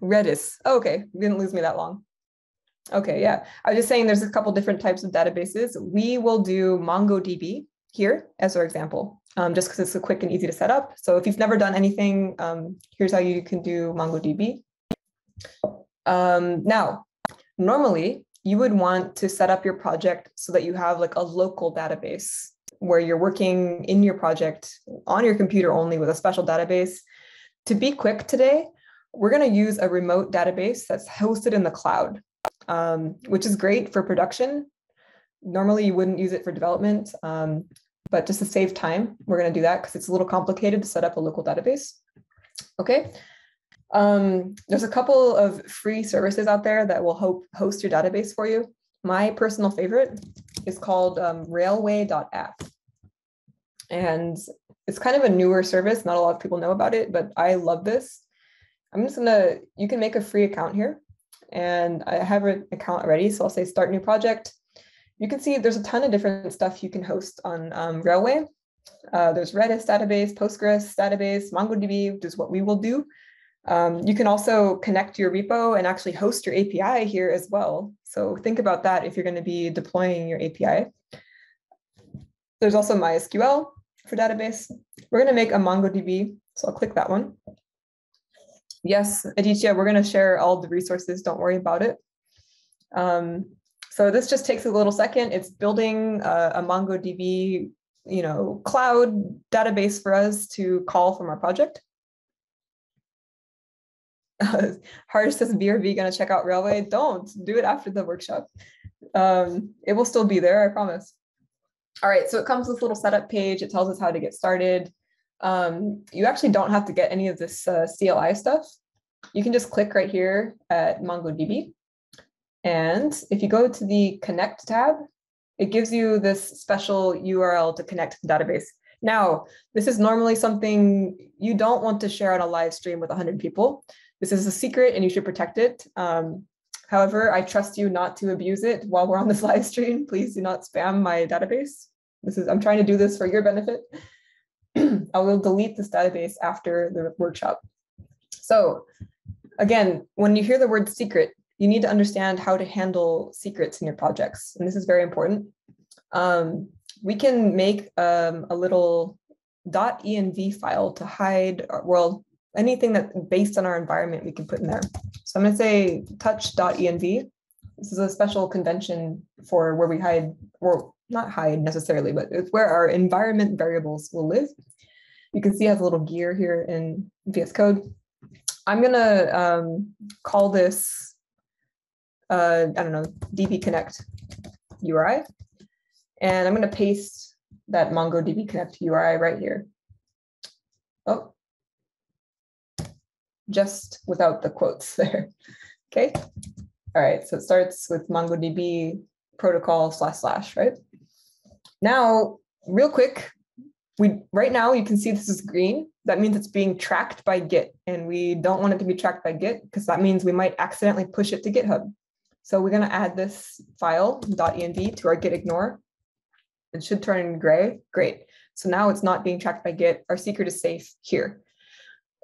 Redis. Oh, okay, you didn't lose me that long. Okay, yeah. I was just saying there's a couple different types of databases. We will do MongoDB here as our example, um, just because it's so quick and easy to set up. So if you've never done anything, um, here's how you can do MongoDB. Um, now, normally you would want to set up your project so that you have like a local database where you're working in your project on your computer only with a special database. To be quick today, we're going to use a remote database that's hosted in the cloud, um, which is great for production. Normally, you wouldn't use it for development, um, but just to save time, we're going to do that because it's a little complicated to set up a local database. Okay. Um, there's a couple of free services out there that will hope host your database for you. My personal favorite is called um, railway.app. And it's kind of a newer service. Not a lot of people know about it, but I love this. I'm just gonna, you can make a free account here. And I have an account already. So I'll say start new project. You can see there's a ton of different stuff you can host on um, Railway. Uh, there's Redis database, Postgres database, MongoDB, which is what we will do. Um, you can also connect your repo and actually host your API here as well. So think about that if you're going to be deploying your API. There's also MySQL for database. We're going to make a MongoDB, so I'll click that one. Yes, Aditya, we're going to share all the resources. Don't worry about it. Um, so this just takes a little second. It's building a, a MongoDB, you know, cloud database for us to call from our project. Hard says BRV gonna check out Railway. Don't do it after the workshop. Um, it will still be there, I promise. All right, so it comes with this little setup page. It tells us how to get started. Um, you actually don't have to get any of this uh, CLI stuff. You can just click right here at MongoDB. And if you go to the Connect tab, it gives you this special URL to connect to the database. Now, this is normally something you don't want to share on a live stream with 100 people. This is a secret and you should protect it. Um, however, I trust you not to abuse it while we're on this live stream. Please do not spam my database. This is I'm trying to do this for your benefit. I will delete this database after the workshop. So again, when you hear the word secret, you need to understand how to handle secrets in your projects. And this is very important. Um, we can make um, a little .env file to hide, well, anything that based on our environment we can put in there. So I'm going to say touch.env. This is a special convention for where we hide, or not hide necessarily, but it's where our environment variables will live. You can see it has a little gear here in VS Code. I'm going to um, call this, uh, I don't know, DB Connect URI. And I'm going to paste that MongoDB Connect URI right here. Oh, just without the quotes there. Okay. All right. So it starts with MongoDB protocol slash slash, right? Now, real quick, we right now you can see this is green. That means it's being tracked by Git, and we don't want it to be tracked by Git because that means we might accidentally push it to GitHub. So we're going to add this file .env to our git ignore. It should turn gray. Great. So now it's not being tracked by Git. Our secret is safe here.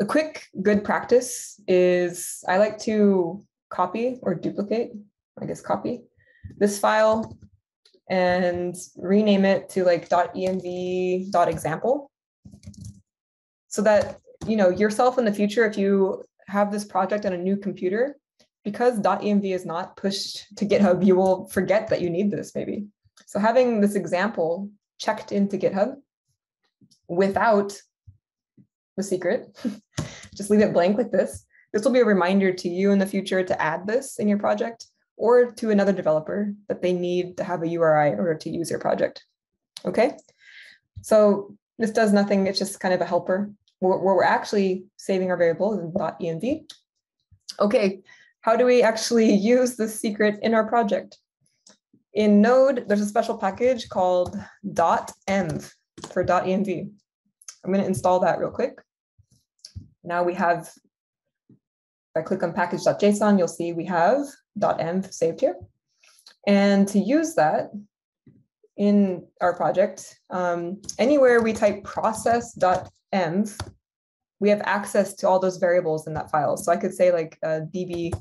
A quick good practice is I like to copy or duplicate, I guess copy this file and rename it to like .env .example so that you know yourself in the future if you have this project on a new computer because .env is not pushed to GitHub you will forget that you need this maybe. So having this example checked into GitHub without the secret just leave it blank like this this will be a reminder to you in the future to add this in your project or to another developer that they need to have a URI in order to use your project. Okay, so this does nothing, it's just kind of a helper where, we're actually saving our variable in dotenv. Okay, how do we actually use this secret in our project? In Node, there's a special package called .env for .env. I'm going to install that real quick. Now we have if I click on package.json, you'll see we have dotenv saved here. And to use that in our project, um, anywhere we type process.env, we have access to all those variables in that file. So I could say like uh, db,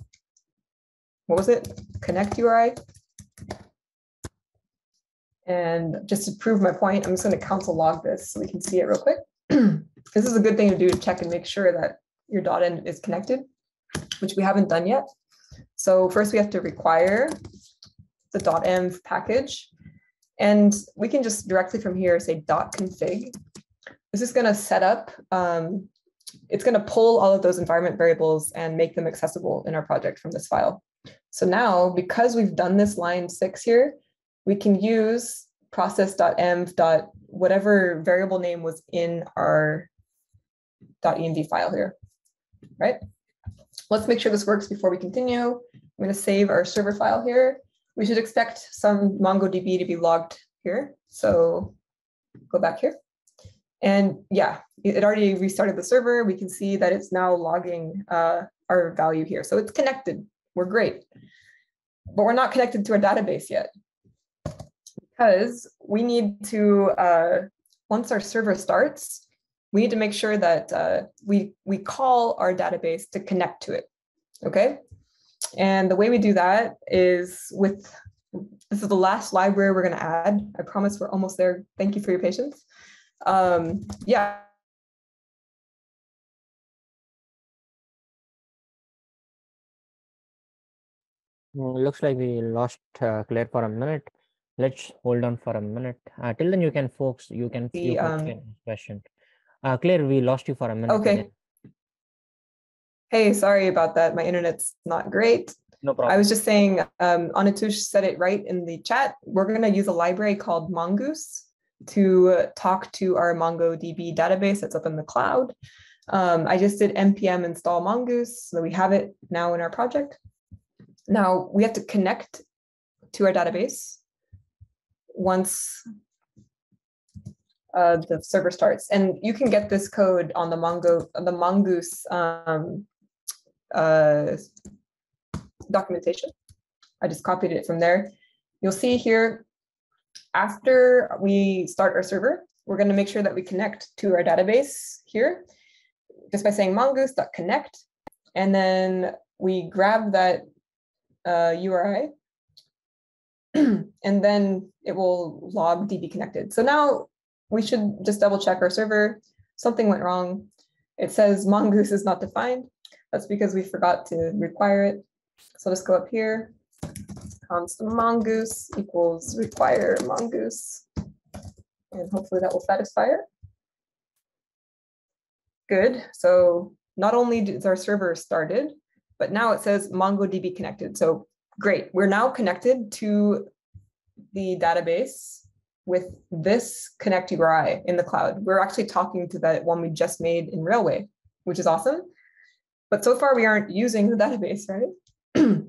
what was it? Connect URI. And just to prove my point, I'm just going to console log this so we can see it real quick. this is a good thing to do to check and make sure that your dot .env is connected which we haven't done yet. So first we have to require the dotenv package. And we can just directly from here say dot .config. This is going to set up, um, it's going to pull all of those environment variables and make them accessible in our project from this file. So now, because we've done this line six here, we can use process.env. Dot whatever variable name was in our .env file here, right? Let's make sure this works before we continue. I'm going to save our server file here. We should expect some MongoDB to be logged here. So go back here. And yeah, it already restarted the server. We can see that it's now logging uh, our value here. So it's connected. We're great. But we're not connected to our database yet because we need to, uh, once our server starts, we need to make sure that uh, we, we call our database to connect to it, okay? And the way we do that is with, this is the last library we're gonna add. I promise we're almost there. Thank you for your patience. Um, yeah. Mm, looks like we lost uh, Claire for a minute. Let's hold on for a minute. Uh, till then, you can folks, you can, The, you um, can question. Uh, Claire, we lost you for a minute. Okay. Hey, sorry about that. My internet's not great. No problem. I was just saying, um, Anatush said it right in the chat. We're going to use a library called Mongoose to talk to our MongoDB database that's up in the cloud. Um, I just did npm install Mongoose, so we have it now in our project. Now we have to connect to our database once uh, the server starts, and you can get this code on the Mongo the Mongoose um, uh, documentation. I just copied it from there. You'll see here, after we start our server, we're going to make sure that we connect to our database here just by saying mongoose.connect. And then we grab that uh, URI and then it will log db connected. So now we should just double check our server. Something went wrong. It says mongoose is not defined. That's because we forgot to require it. So let's go up here. const mongoose equals require mongoose. And hopefully that will satisfy it. Good. So not only is our server started, but now it says MongoDB connected. So great. We're now connected to the database with this connect URI in the cloud. We're actually talking to that one we just made in Railway, which is awesome. But so far we aren't using the database, right?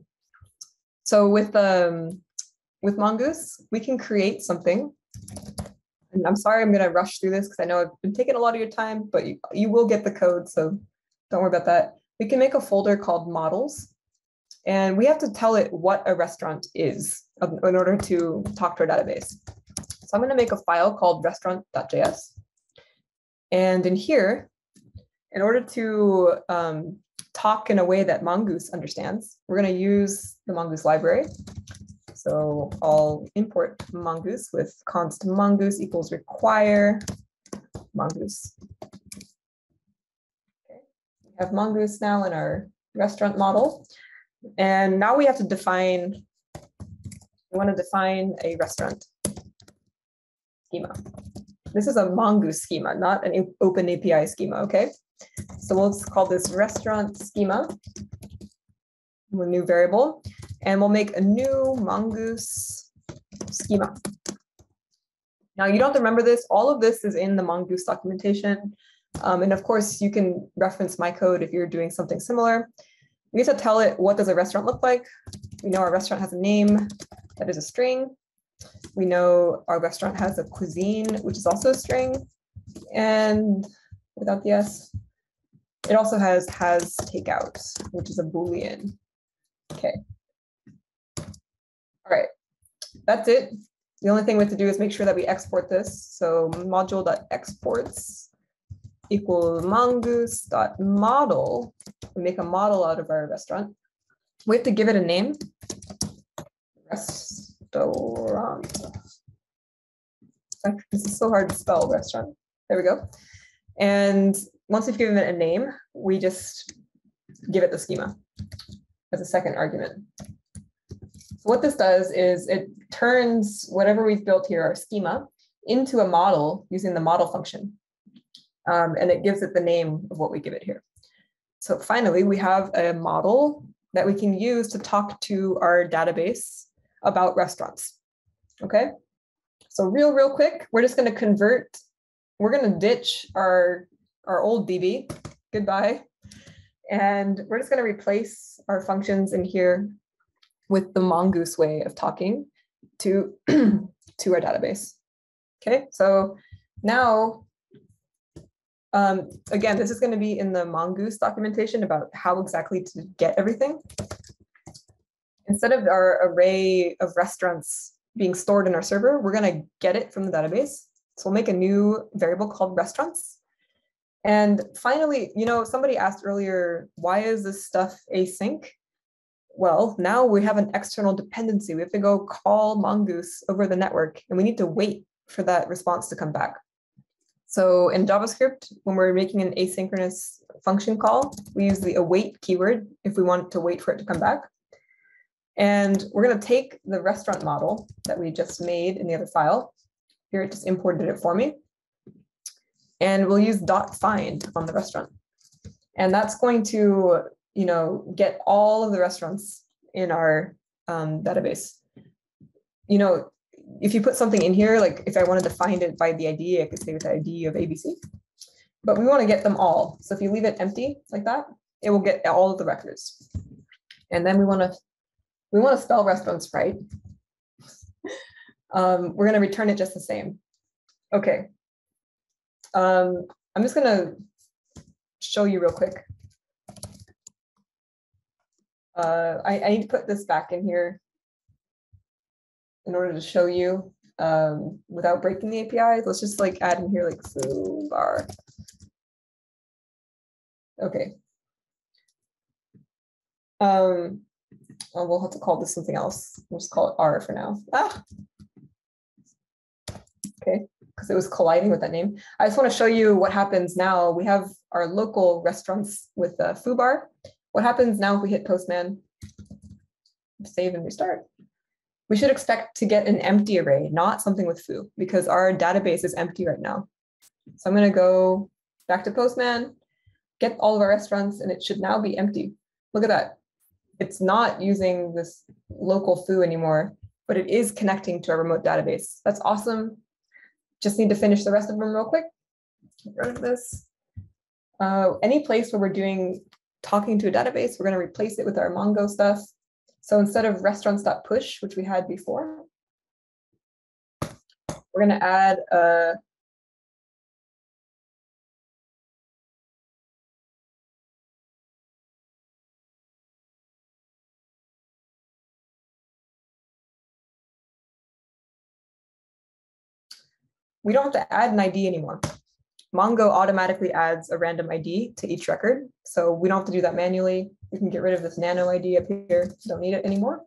so with um, with Mongoose, we can create something. And I'm sorry, I'm gonna rush through this because I know I've been taking a lot of your time, but you, you will get the code, so don't worry about that. We can make a folder called models, and we have to tell it what a restaurant is in order to talk to our database. So I'm going to make a file called restaurant.js. And in here, in order to um, talk in a way that Mongoose understands, we're going to use the Mongoose library. So I'll import Mongoose with const mongoose equals require mongoose. Okay. We have mongoose now in our restaurant model. And now we have to define, we want to define a restaurant schema. This is a mongoose schema, not an open API schema, okay? So we'll call this restaurant schema, a new variable, and we'll make a new mongoose schema. Now you don't have to remember this. All of this is in the mongoose documentation. Um, and of course, you can reference my code if you're doing something similar. We need to tell it what does a restaurant look like. We know our restaurant has a name that is a string. We know our restaurant has a cuisine, which is also a string. And without the S, it also has has takeout, which is a Boolean. Okay. All right, that's it. The only thing we have to do is make sure that we export this. So module.exports equal mongoose.model. We make a model out of our restaurant. We have to give it a name. Restaurant. This is so hard to spell restaurant. There we go. And once we've given it a name, we just give it the schema as a second argument. So what this does is it turns whatever we've built here, our schema, into a model using the model function. Um, and it gives it the name of what we give it here. So finally, we have a model that we can use to talk to our database about restaurants. Okay, so real, real quick, we're just going to convert, we're going to ditch our our old DB. Goodbye. And we're just going to replace our functions in here with the mongoose way of talking to, to our database. Okay, so now, um, again, this is going to be in the mongoose documentation about how exactly to get everything. Instead of our array of restaurants being stored in our server, we're going to get it from the database. So we'll make a new variable called restaurants. And finally, you know, somebody asked earlier, why is this stuff async? Well, now we have an external dependency. We have to go call Mongoose over the network, and we need to wait for that response to come back. So in JavaScript, when we're making an asynchronous function call, we use the await keyword if we want to wait for it to come back. And we're going to take the restaurant model that we just made in the other file. Here it just imported it for me and we'll use dot find on the restaurant. And that's going to, you know, get all of the restaurants in our um, database. You know, if you put something in here, like if I wanted to find it by the ID, I could say with the ID of ABC. But we want to get them all. So if you leave it empty like that, it will get all of the records. And then we want to we want to spell restaurants right. um, we're going to return it just the same. Okay, um, I'm just gonna show you real quick. Uh, I, I need to put this back in here in order to show you um, without breaking the API. Let's just like add in here like foo bar. Okay. Um, oh, we'll have to call this something else. We'll just call it R for now. Ah. Okay because it was colliding with that name. I just want to show you what happens now. We have our local restaurants with the foo bar. What happens now if we hit Postman, save and restart? We should expect to get an empty array, not something with foo, because our database is empty right now. So I'm going to go back to Postman, get all of our restaurants, and it should now be empty. Look at that. It's not using this local foo anymore, but it is connecting to a remote database. That's awesome just need to finish the rest of them real quick. Run this. Uh, any place where we're doing talking to a database, we're going to replace it with our Mongo stuff. So instead of restaurants.push, which we had before, we're going to add a we don't have to add an ID anymore. Mongo automatically adds a random ID to each record. So we don't have to do that manually. We can get rid of this nano ID up here. Don't need it anymore.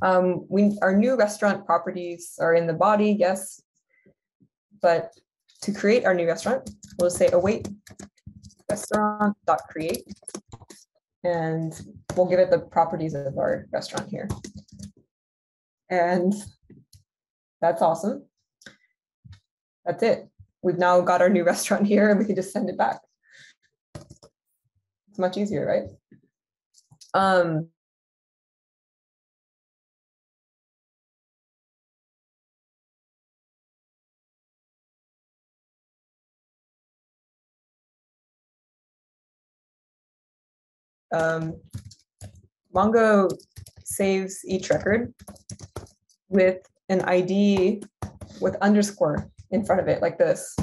Um, we Our new restaurant properties are in the body, yes. But to create our new restaurant, we'll say await restaurant.create. And we'll give it the properties of our restaurant here. And that's awesome. That's it. We've now got our new restaurant here and we can just send it back. It's much easier, right? Um, um, Mongo saves each record with an ID with underscore in front of it like this.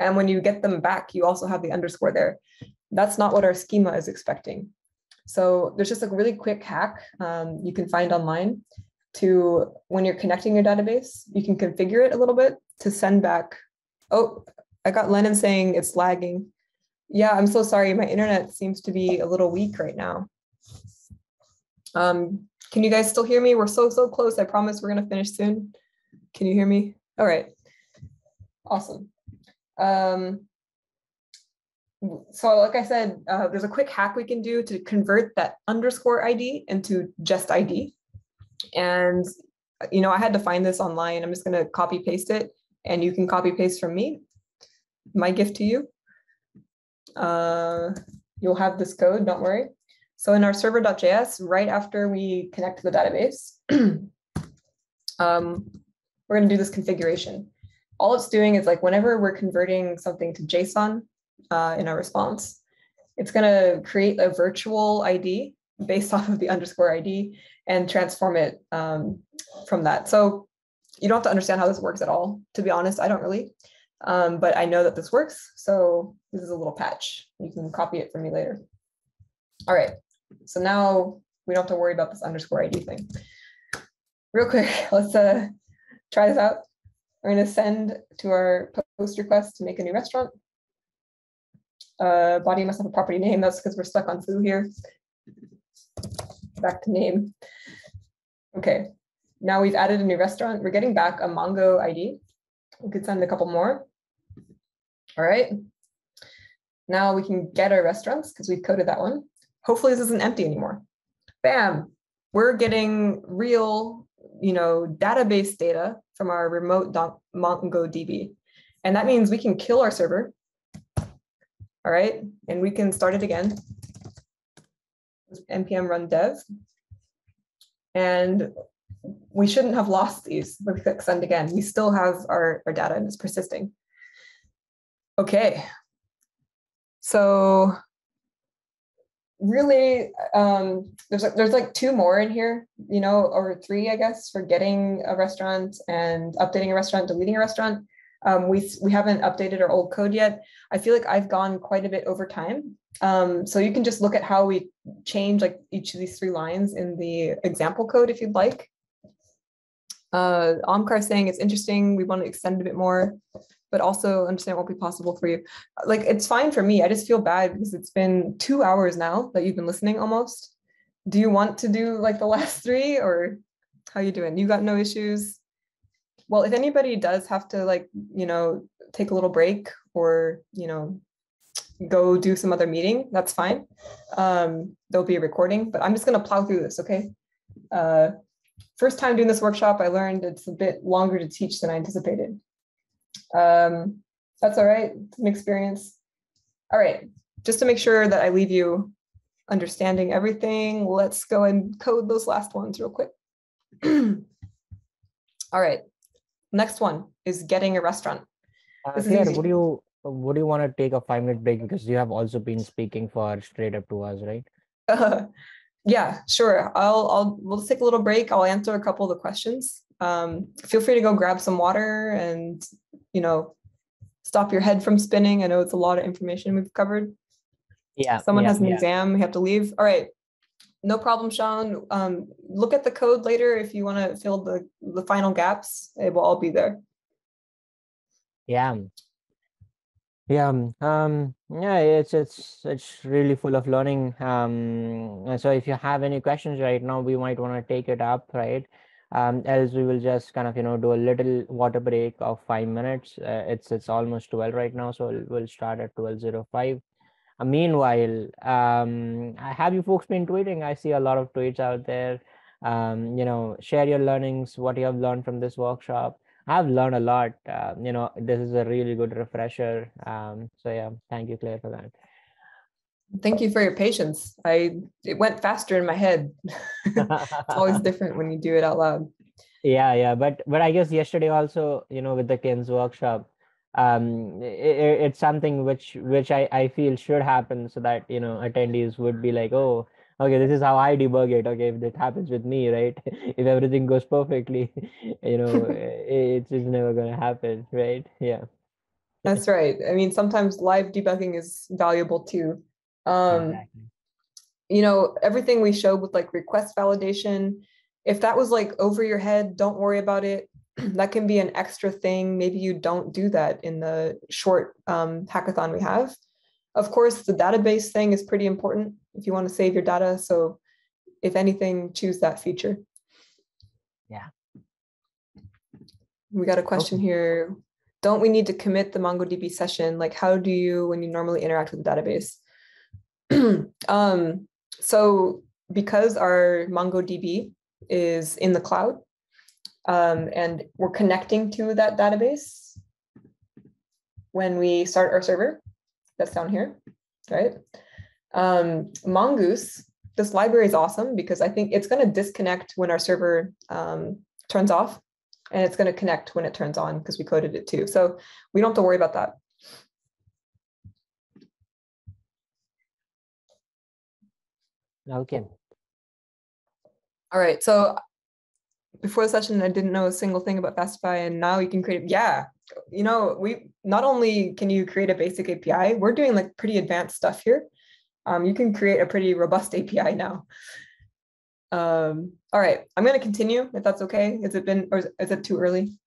And when you get them back, you also have the underscore there. That's not what our schema is expecting. So there's just a really quick hack um, you can find online to when you're connecting your database, you can configure it a little bit to send back. Oh, I got Lennon saying it's lagging. Yeah, I'm so sorry. My internet seems to be a little weak right now. Um, can you guys still hear me? We're so, so close. I promise we're going to finish soon. Can you hear me? All right. Awesome. Um, so like I said, uh, there's a quick hack we can do to convert that underscore ID into just ID. And, you know, I had to find this online. I'm just going to copy paste it and you can copy paste from me. My gift to you. Uh, you'll have this code, don't worry. So in our server.js, right after we connect to the database, um, we're going to do this configuration. All it's doing is like whenever we're converting something to JSON uh, in our response, it's going to create a virtual ID based off of the underscore ID and transform it um, from that. So you don't have to understand how this works at all. To be honest, I don't really. Um, but I know that this works. So this is a little patch. You can copy it for me later. All right. So now we don't have to worry about this underscore ID thing. Real quick, let's uh, try this out. We're going to send to our post request to make a new restaurant. Uh, body must have a property name. That's because we're stuck on foo here. Back to name. Okay, now we've added a new restaurant. We're getting back a Mongo ID. We could send a couple more. All right. Now we can get our restaurants because we've coded that one. Hopefully this isn't empty anymore. Bam, we're getting real, you know, database data from our remote MongoDB. And that means we can kill our server. All right, and we can start it again. npm run dev. And we shouldn't have lost these. We click send again. We still have our, our data and it's persisting. Okay. So really um, there's like, there's like two more in here, you know, or three, I guess, for getting a restaurant and updating a restaurant, deleting a restaurant. Um, we we haven't updated our old code yet. I feel like I've gone quite a bit over time. Um, so you can just look at how we change like each of these three lines in the example code if you'd like. Uh, Omkar saying it's interesting. We want to extend a bit more but also understand what will be possible for you. Like it's fine for me. I just feel bad because it's been two hours now that you've been listening almost. Do you want to do like the last three or how you doing? You got no issues? Well, if anybody does have to like, you know, take a little break or, you know, go do some other meeting, that's fine. Um, there'll be a recording, but I'm just gonna plow through this, okay? Uh, first time doing this workshop, I learned it's a bit longer to teach than I anticipated. Um, that's all right. It's an experience. All right. Just to make sure that I leave you understanding everything, let's go and code those last ones real quick. all right. Next one is getting a restaurant. Uh, here, would you would you want to take a five minute break because you have also been speaking for straight up two hours, right? Uh, yeah, sure. I'll I'll we'll take a little break. I'll answer a couple of the questions. Um, feel free to go grab some water and you know, stop your head from spinning. I know it's a lot of information we've covered. Yeah. Someone yeah, has an yeah. exam, we have to leave. All right. No problem, Sean. Um, look at the code later if you want to fill the, the final gaps. It will all be there. Yeah. Yeah, um, um, yeah, it's it's it's really full of learning. Um, so if you have any questions right now, we might want to take it up, right? Um, else we will just kind of you know do a little water break of five minutes. Uh, it's it's almost twelve right now, so we'll, start at twelve zero five. Uh, meanwhile, um, have you folks been tweeting? I see a lot of tweets out there. Um, you know, share your learnings, what you have learned from this workshop. I've learned a lot. Uh, you know, this is a really good refresher. Um, so yeah, thank you, Claire, for that. Thank you for your patience. I it went faster in my head. it's always different when you do it out loud. Yeah, yeah, but but I guess yesterday also, you know, with the Ken's workshop, um, it, it's something which which I I feel should happen so that you know attendees would be like, oh, okay this is how i debug it okay if that happens with me right if everything goes perfectly you know it's just never going to happen right yeah that's right i mean sometimes live debugging is valuable too um exactly. you know everything we showed with like request validation if that was like over your head don't worry about it that can be an extra thing maybe you don't do that in the short um, hackathon we have of course, the database thing is pretty important if you want to save your data. So if anything, choose that feature. Yeah. We got a question okay. here. Don't we need to commit the MongoDB session? Like how do you when you normally interact with the database? um, so because our MongoDB is in the cloud um, and we're connecting to that database when we start our server, that's down here, right? Um, Mongoose, this library is awesome because I think it's going to disconnect when our server um, turns off and it's going to connect when it turns on because we coded it too. So we don't have to worry about that. Okay. All right. So before the session, I didn't know a single thing about Fastify, and now you can create. Yeah, you know, we not only can you create a basic API, we're doing like pretty advanced stuff here. Um, you can create a pretty robust API now. Um, all right, I'm going to continue if that's okay. Has it been, or is, is it too early?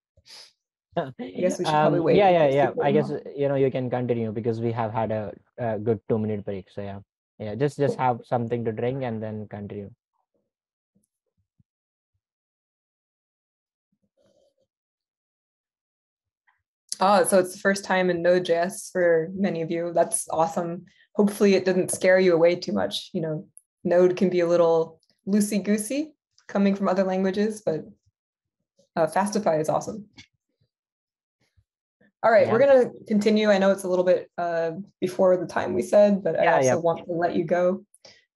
I guess we should probably um, wait. Yeah, yeah, yeah. I guess you know you can continue because we have had a, a good two minute break. So yeah, yeah. Just just have something to drink and then continue. Oh, so it's the first time in Node.js for many of you. That's awesome. Hopefully it didn't scare you away too much. You know, Node can be a little loosey-goosey coming from other languages, but uh, Fastify is awesome. All right, yeah. we're going to continue. I know it's a little bit uh, before the time we said, but yeah, I also yeah. want to let you go.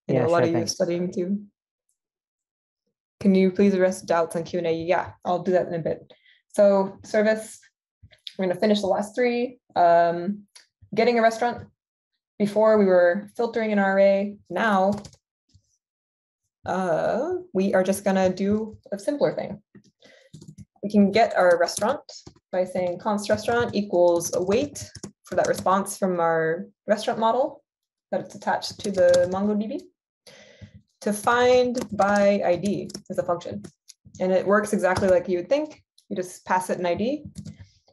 I know a lot sure, of you are studying too. Can you please address doubts on Q&A? Yeah, I'll do that in a bit. So service, we're going to finish the last three. Um, getting a restaurant. Before we were filtering an array. Now uh, we are just going to do a simpler thing. We can get our restaurant by saying const restaurant equals await for that response from our restaurant model that it's attached to the MongoDB. To find by ID is a function. And it works exactly like you would think. You just pass it an ID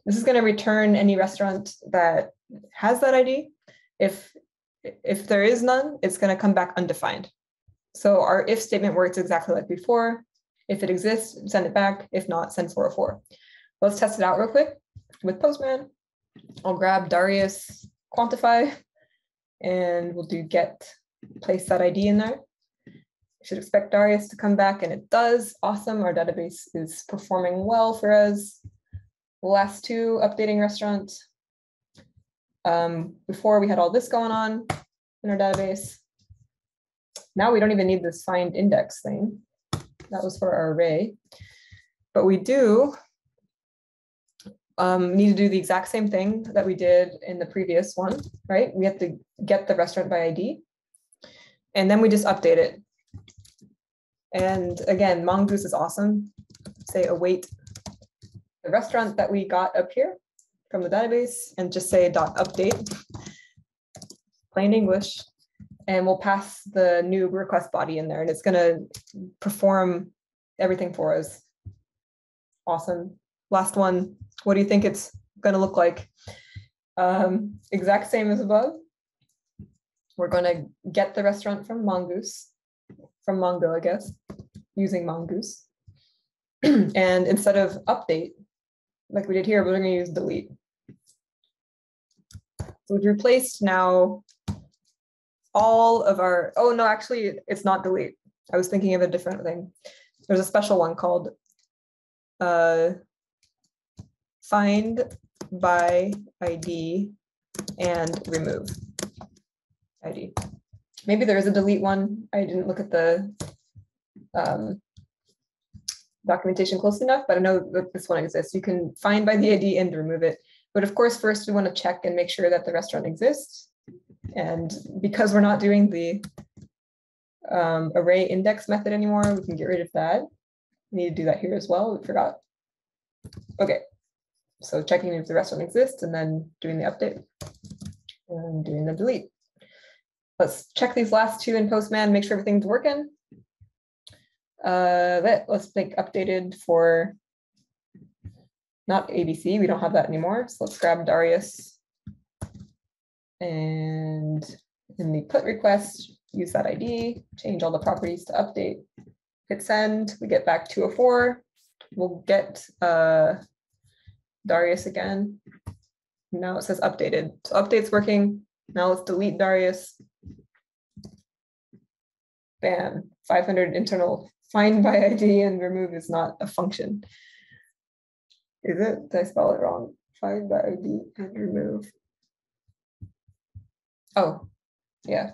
this is going to return any restaurant that has that ID. If, if there is none, it's going to come back undefined. So our if statement works exactly like before. If it exists, send it back. If not, send 404. Let's test it out real quick with Postman. I'll grab Darius quantify and we'll do get place that ID in there. should expect Darius to come back and it does. Awesome. Our database is performing well for us last two updating restaurants. Um, before we had all this going on in our database. Now we don't even need this find index thing. That was for our array. But we do um, need to do the exact same thing that we did in the previous one, right? We have to get the restaurant by ID. And then we just update it. And again, Mongoose is awesome. Say await the restaurant that we got up here from the database and just say dot update, plain English, and we'll pass the new request body in there and it's gonna perform everything for us. Awesome. Last one, what do you think it's gonna look like? Um, exact same as above. We're going to get the restaurant from Mongoose, from Mongo, I guess, using Mongoose. and instead of update, like we did here, we're going to use delete. So we've replaced now all of our, oh no, actually it's not delete. I was thinking of a different thing. There's a special one called uh, find by ID and remove ID. Maybe there is a delete one. I didn't look at the um, documentation close enough, but I know that this one exists. You can find by the ID and remove it. But of course, first we want to check and make sure that the restaurant exists. And because we're not doing the um, array index method anymore, we can get rid of that. We need to do that here as well. We forgot. Okay, so checking if the restaurant exists and then doing the update and doing the delete. Let's check these last two in Postman, make sure everything's working. Uh, let, let's make updated for not ABC, we don't have that anymore. So let's grab Darius and in the put request, use that ID, change all the properties to update, hit send, we get back 204. We'll get uh, Darius again. Now it says updated. So update's working. Now let's delete Darius. Bam, 500 internal find by ID and remove is not a function. Is it? Did I spell it wrong? Find by ID and remove. Oh, yeah.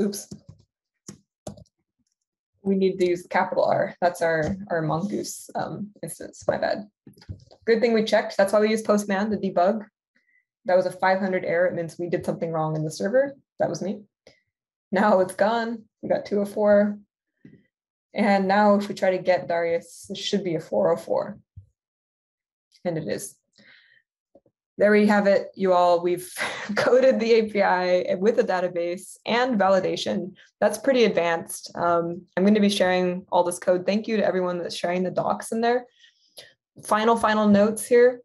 Oops. We need to use capital R. That's our, our mongoose um, instance, my bad. Good thing we checked. That's why we use Postman to debug. That was a 500 error. It means we did something wrong in the server. That was me. Now it's gone. We got 204. And now if we try to get Darius, it should be a 404. And it is. There we have it, you all. We've coded the API with a database and validation. That's pretty advanced. Um, I'm going to be sharing all this code. Thank you to everyone that's sharing the docs in there. Final, final notes here.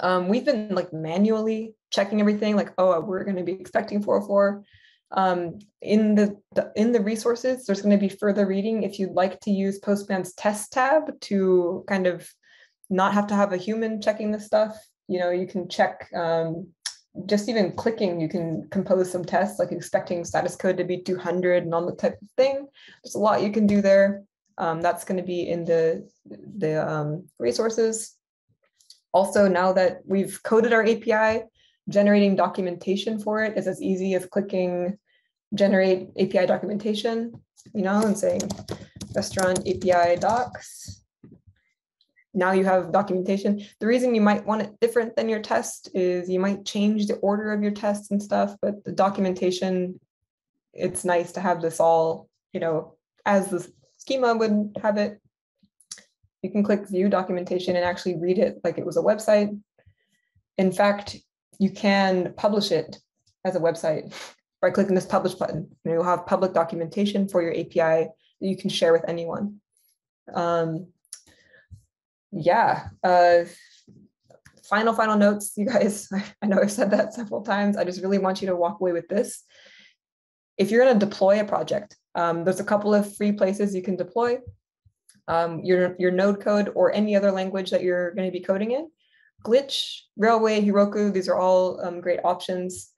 Um, we've been like manually checking everything like, oh, we're going to be expecting 404 um, in the, the, in the resources there's going to be further reading if you'd like to use postman's test tab to kind of not have to have a human checking this stuff you know you can check um, just even clicking you can compose some tests like expecting status code to be 200 and all the type of thing. There's a lot you can do there. Um, that's going to be in the the um, resources. Also now that we've coded our api generating documentation for it is as easy as clicking generate API documentation, you know, and saying restaurant API docs. Now you have documentation. The reason you might want it different than your test is you might change the order of your tests and stuff, but the documentation, it's nice to have this all, you know, as the schema would have it. You can click view documentation and actually read it like it was a website. In fact, you can publish it as a website by clicking this publish button. And you'll have public documentation for your API that you can share with anyone. Um, yeah. Uh, final, final notes, you guys. I know I've said that several times. I just really want you to walk away with this. If you're going to deploy a project, um, there's a couple of free places you can deploy um, your, your node code or any other language that you're going to be coding in. Glitch, Railway, Heroku, these are all um, great options.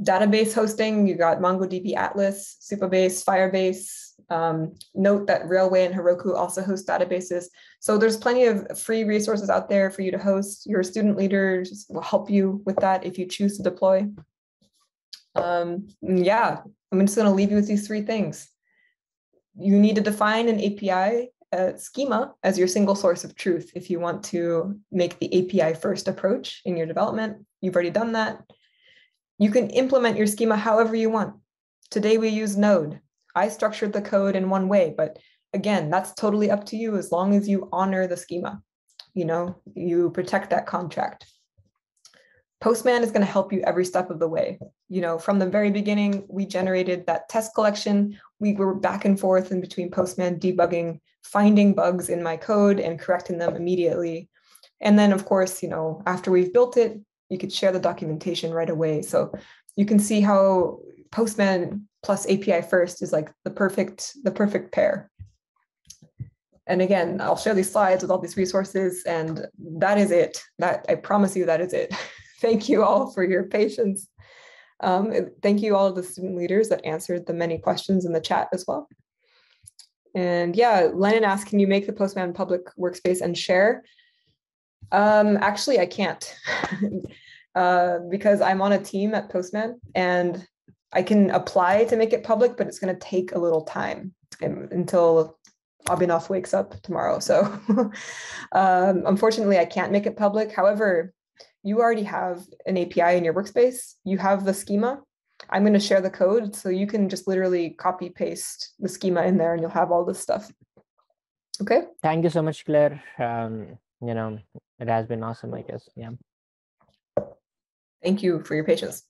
Database hosting, you got MongoDB Atlas, Supabase, Firebase. Um, note that Railway and Heroku also host databases. So there's plenty of free resources out there for you to host. Your student leaders will help you with that if you choose to deploy. Um, yeah, I'm just going to leave you with these three things. You need to define an API a schema as your single source of truth if you want to make the API first approach in your development. You've already done that. You can implement your schema however you want. Today we use Node. I structured the code in one way, but again, that's totally up to you as long as you honor the schema. You know, you protect that contract. Postman is going to help you every step of the way. You know, from the very beginning, we generated that test collection. We were back and forth in between Postman debugging, finding bugs in my code and correcting them immediately. And then of course, you know, after we've built it, you could share the documentation right away. So you can see how Postman plus API first is like the perfect, the perfect pair. And again, I'll share these slides with all these resources and that is it. That I promise you that is it. thank you all for your patience. Um, thank you all of the student leaders that answered the many questions in the chat as well. And yeah, Lennon asked, can you make the Postman public workspace and share? Um, actually, I can't uh, because I'm on a team at Postman and I can apply to make it public, but it's going to take a little time until Abhinav wakes up tomorrow. So um, unfortunately, I can't make it public. However, you already have an API in your workspace. You have the schema. I'm going to share the code so you can just literally copy paste the schema in there and you'll have all this stuff. Okay. Thank you so much, Claire. Um, you know, it has been awesome, I guess. Yeah. Thank you for your patience.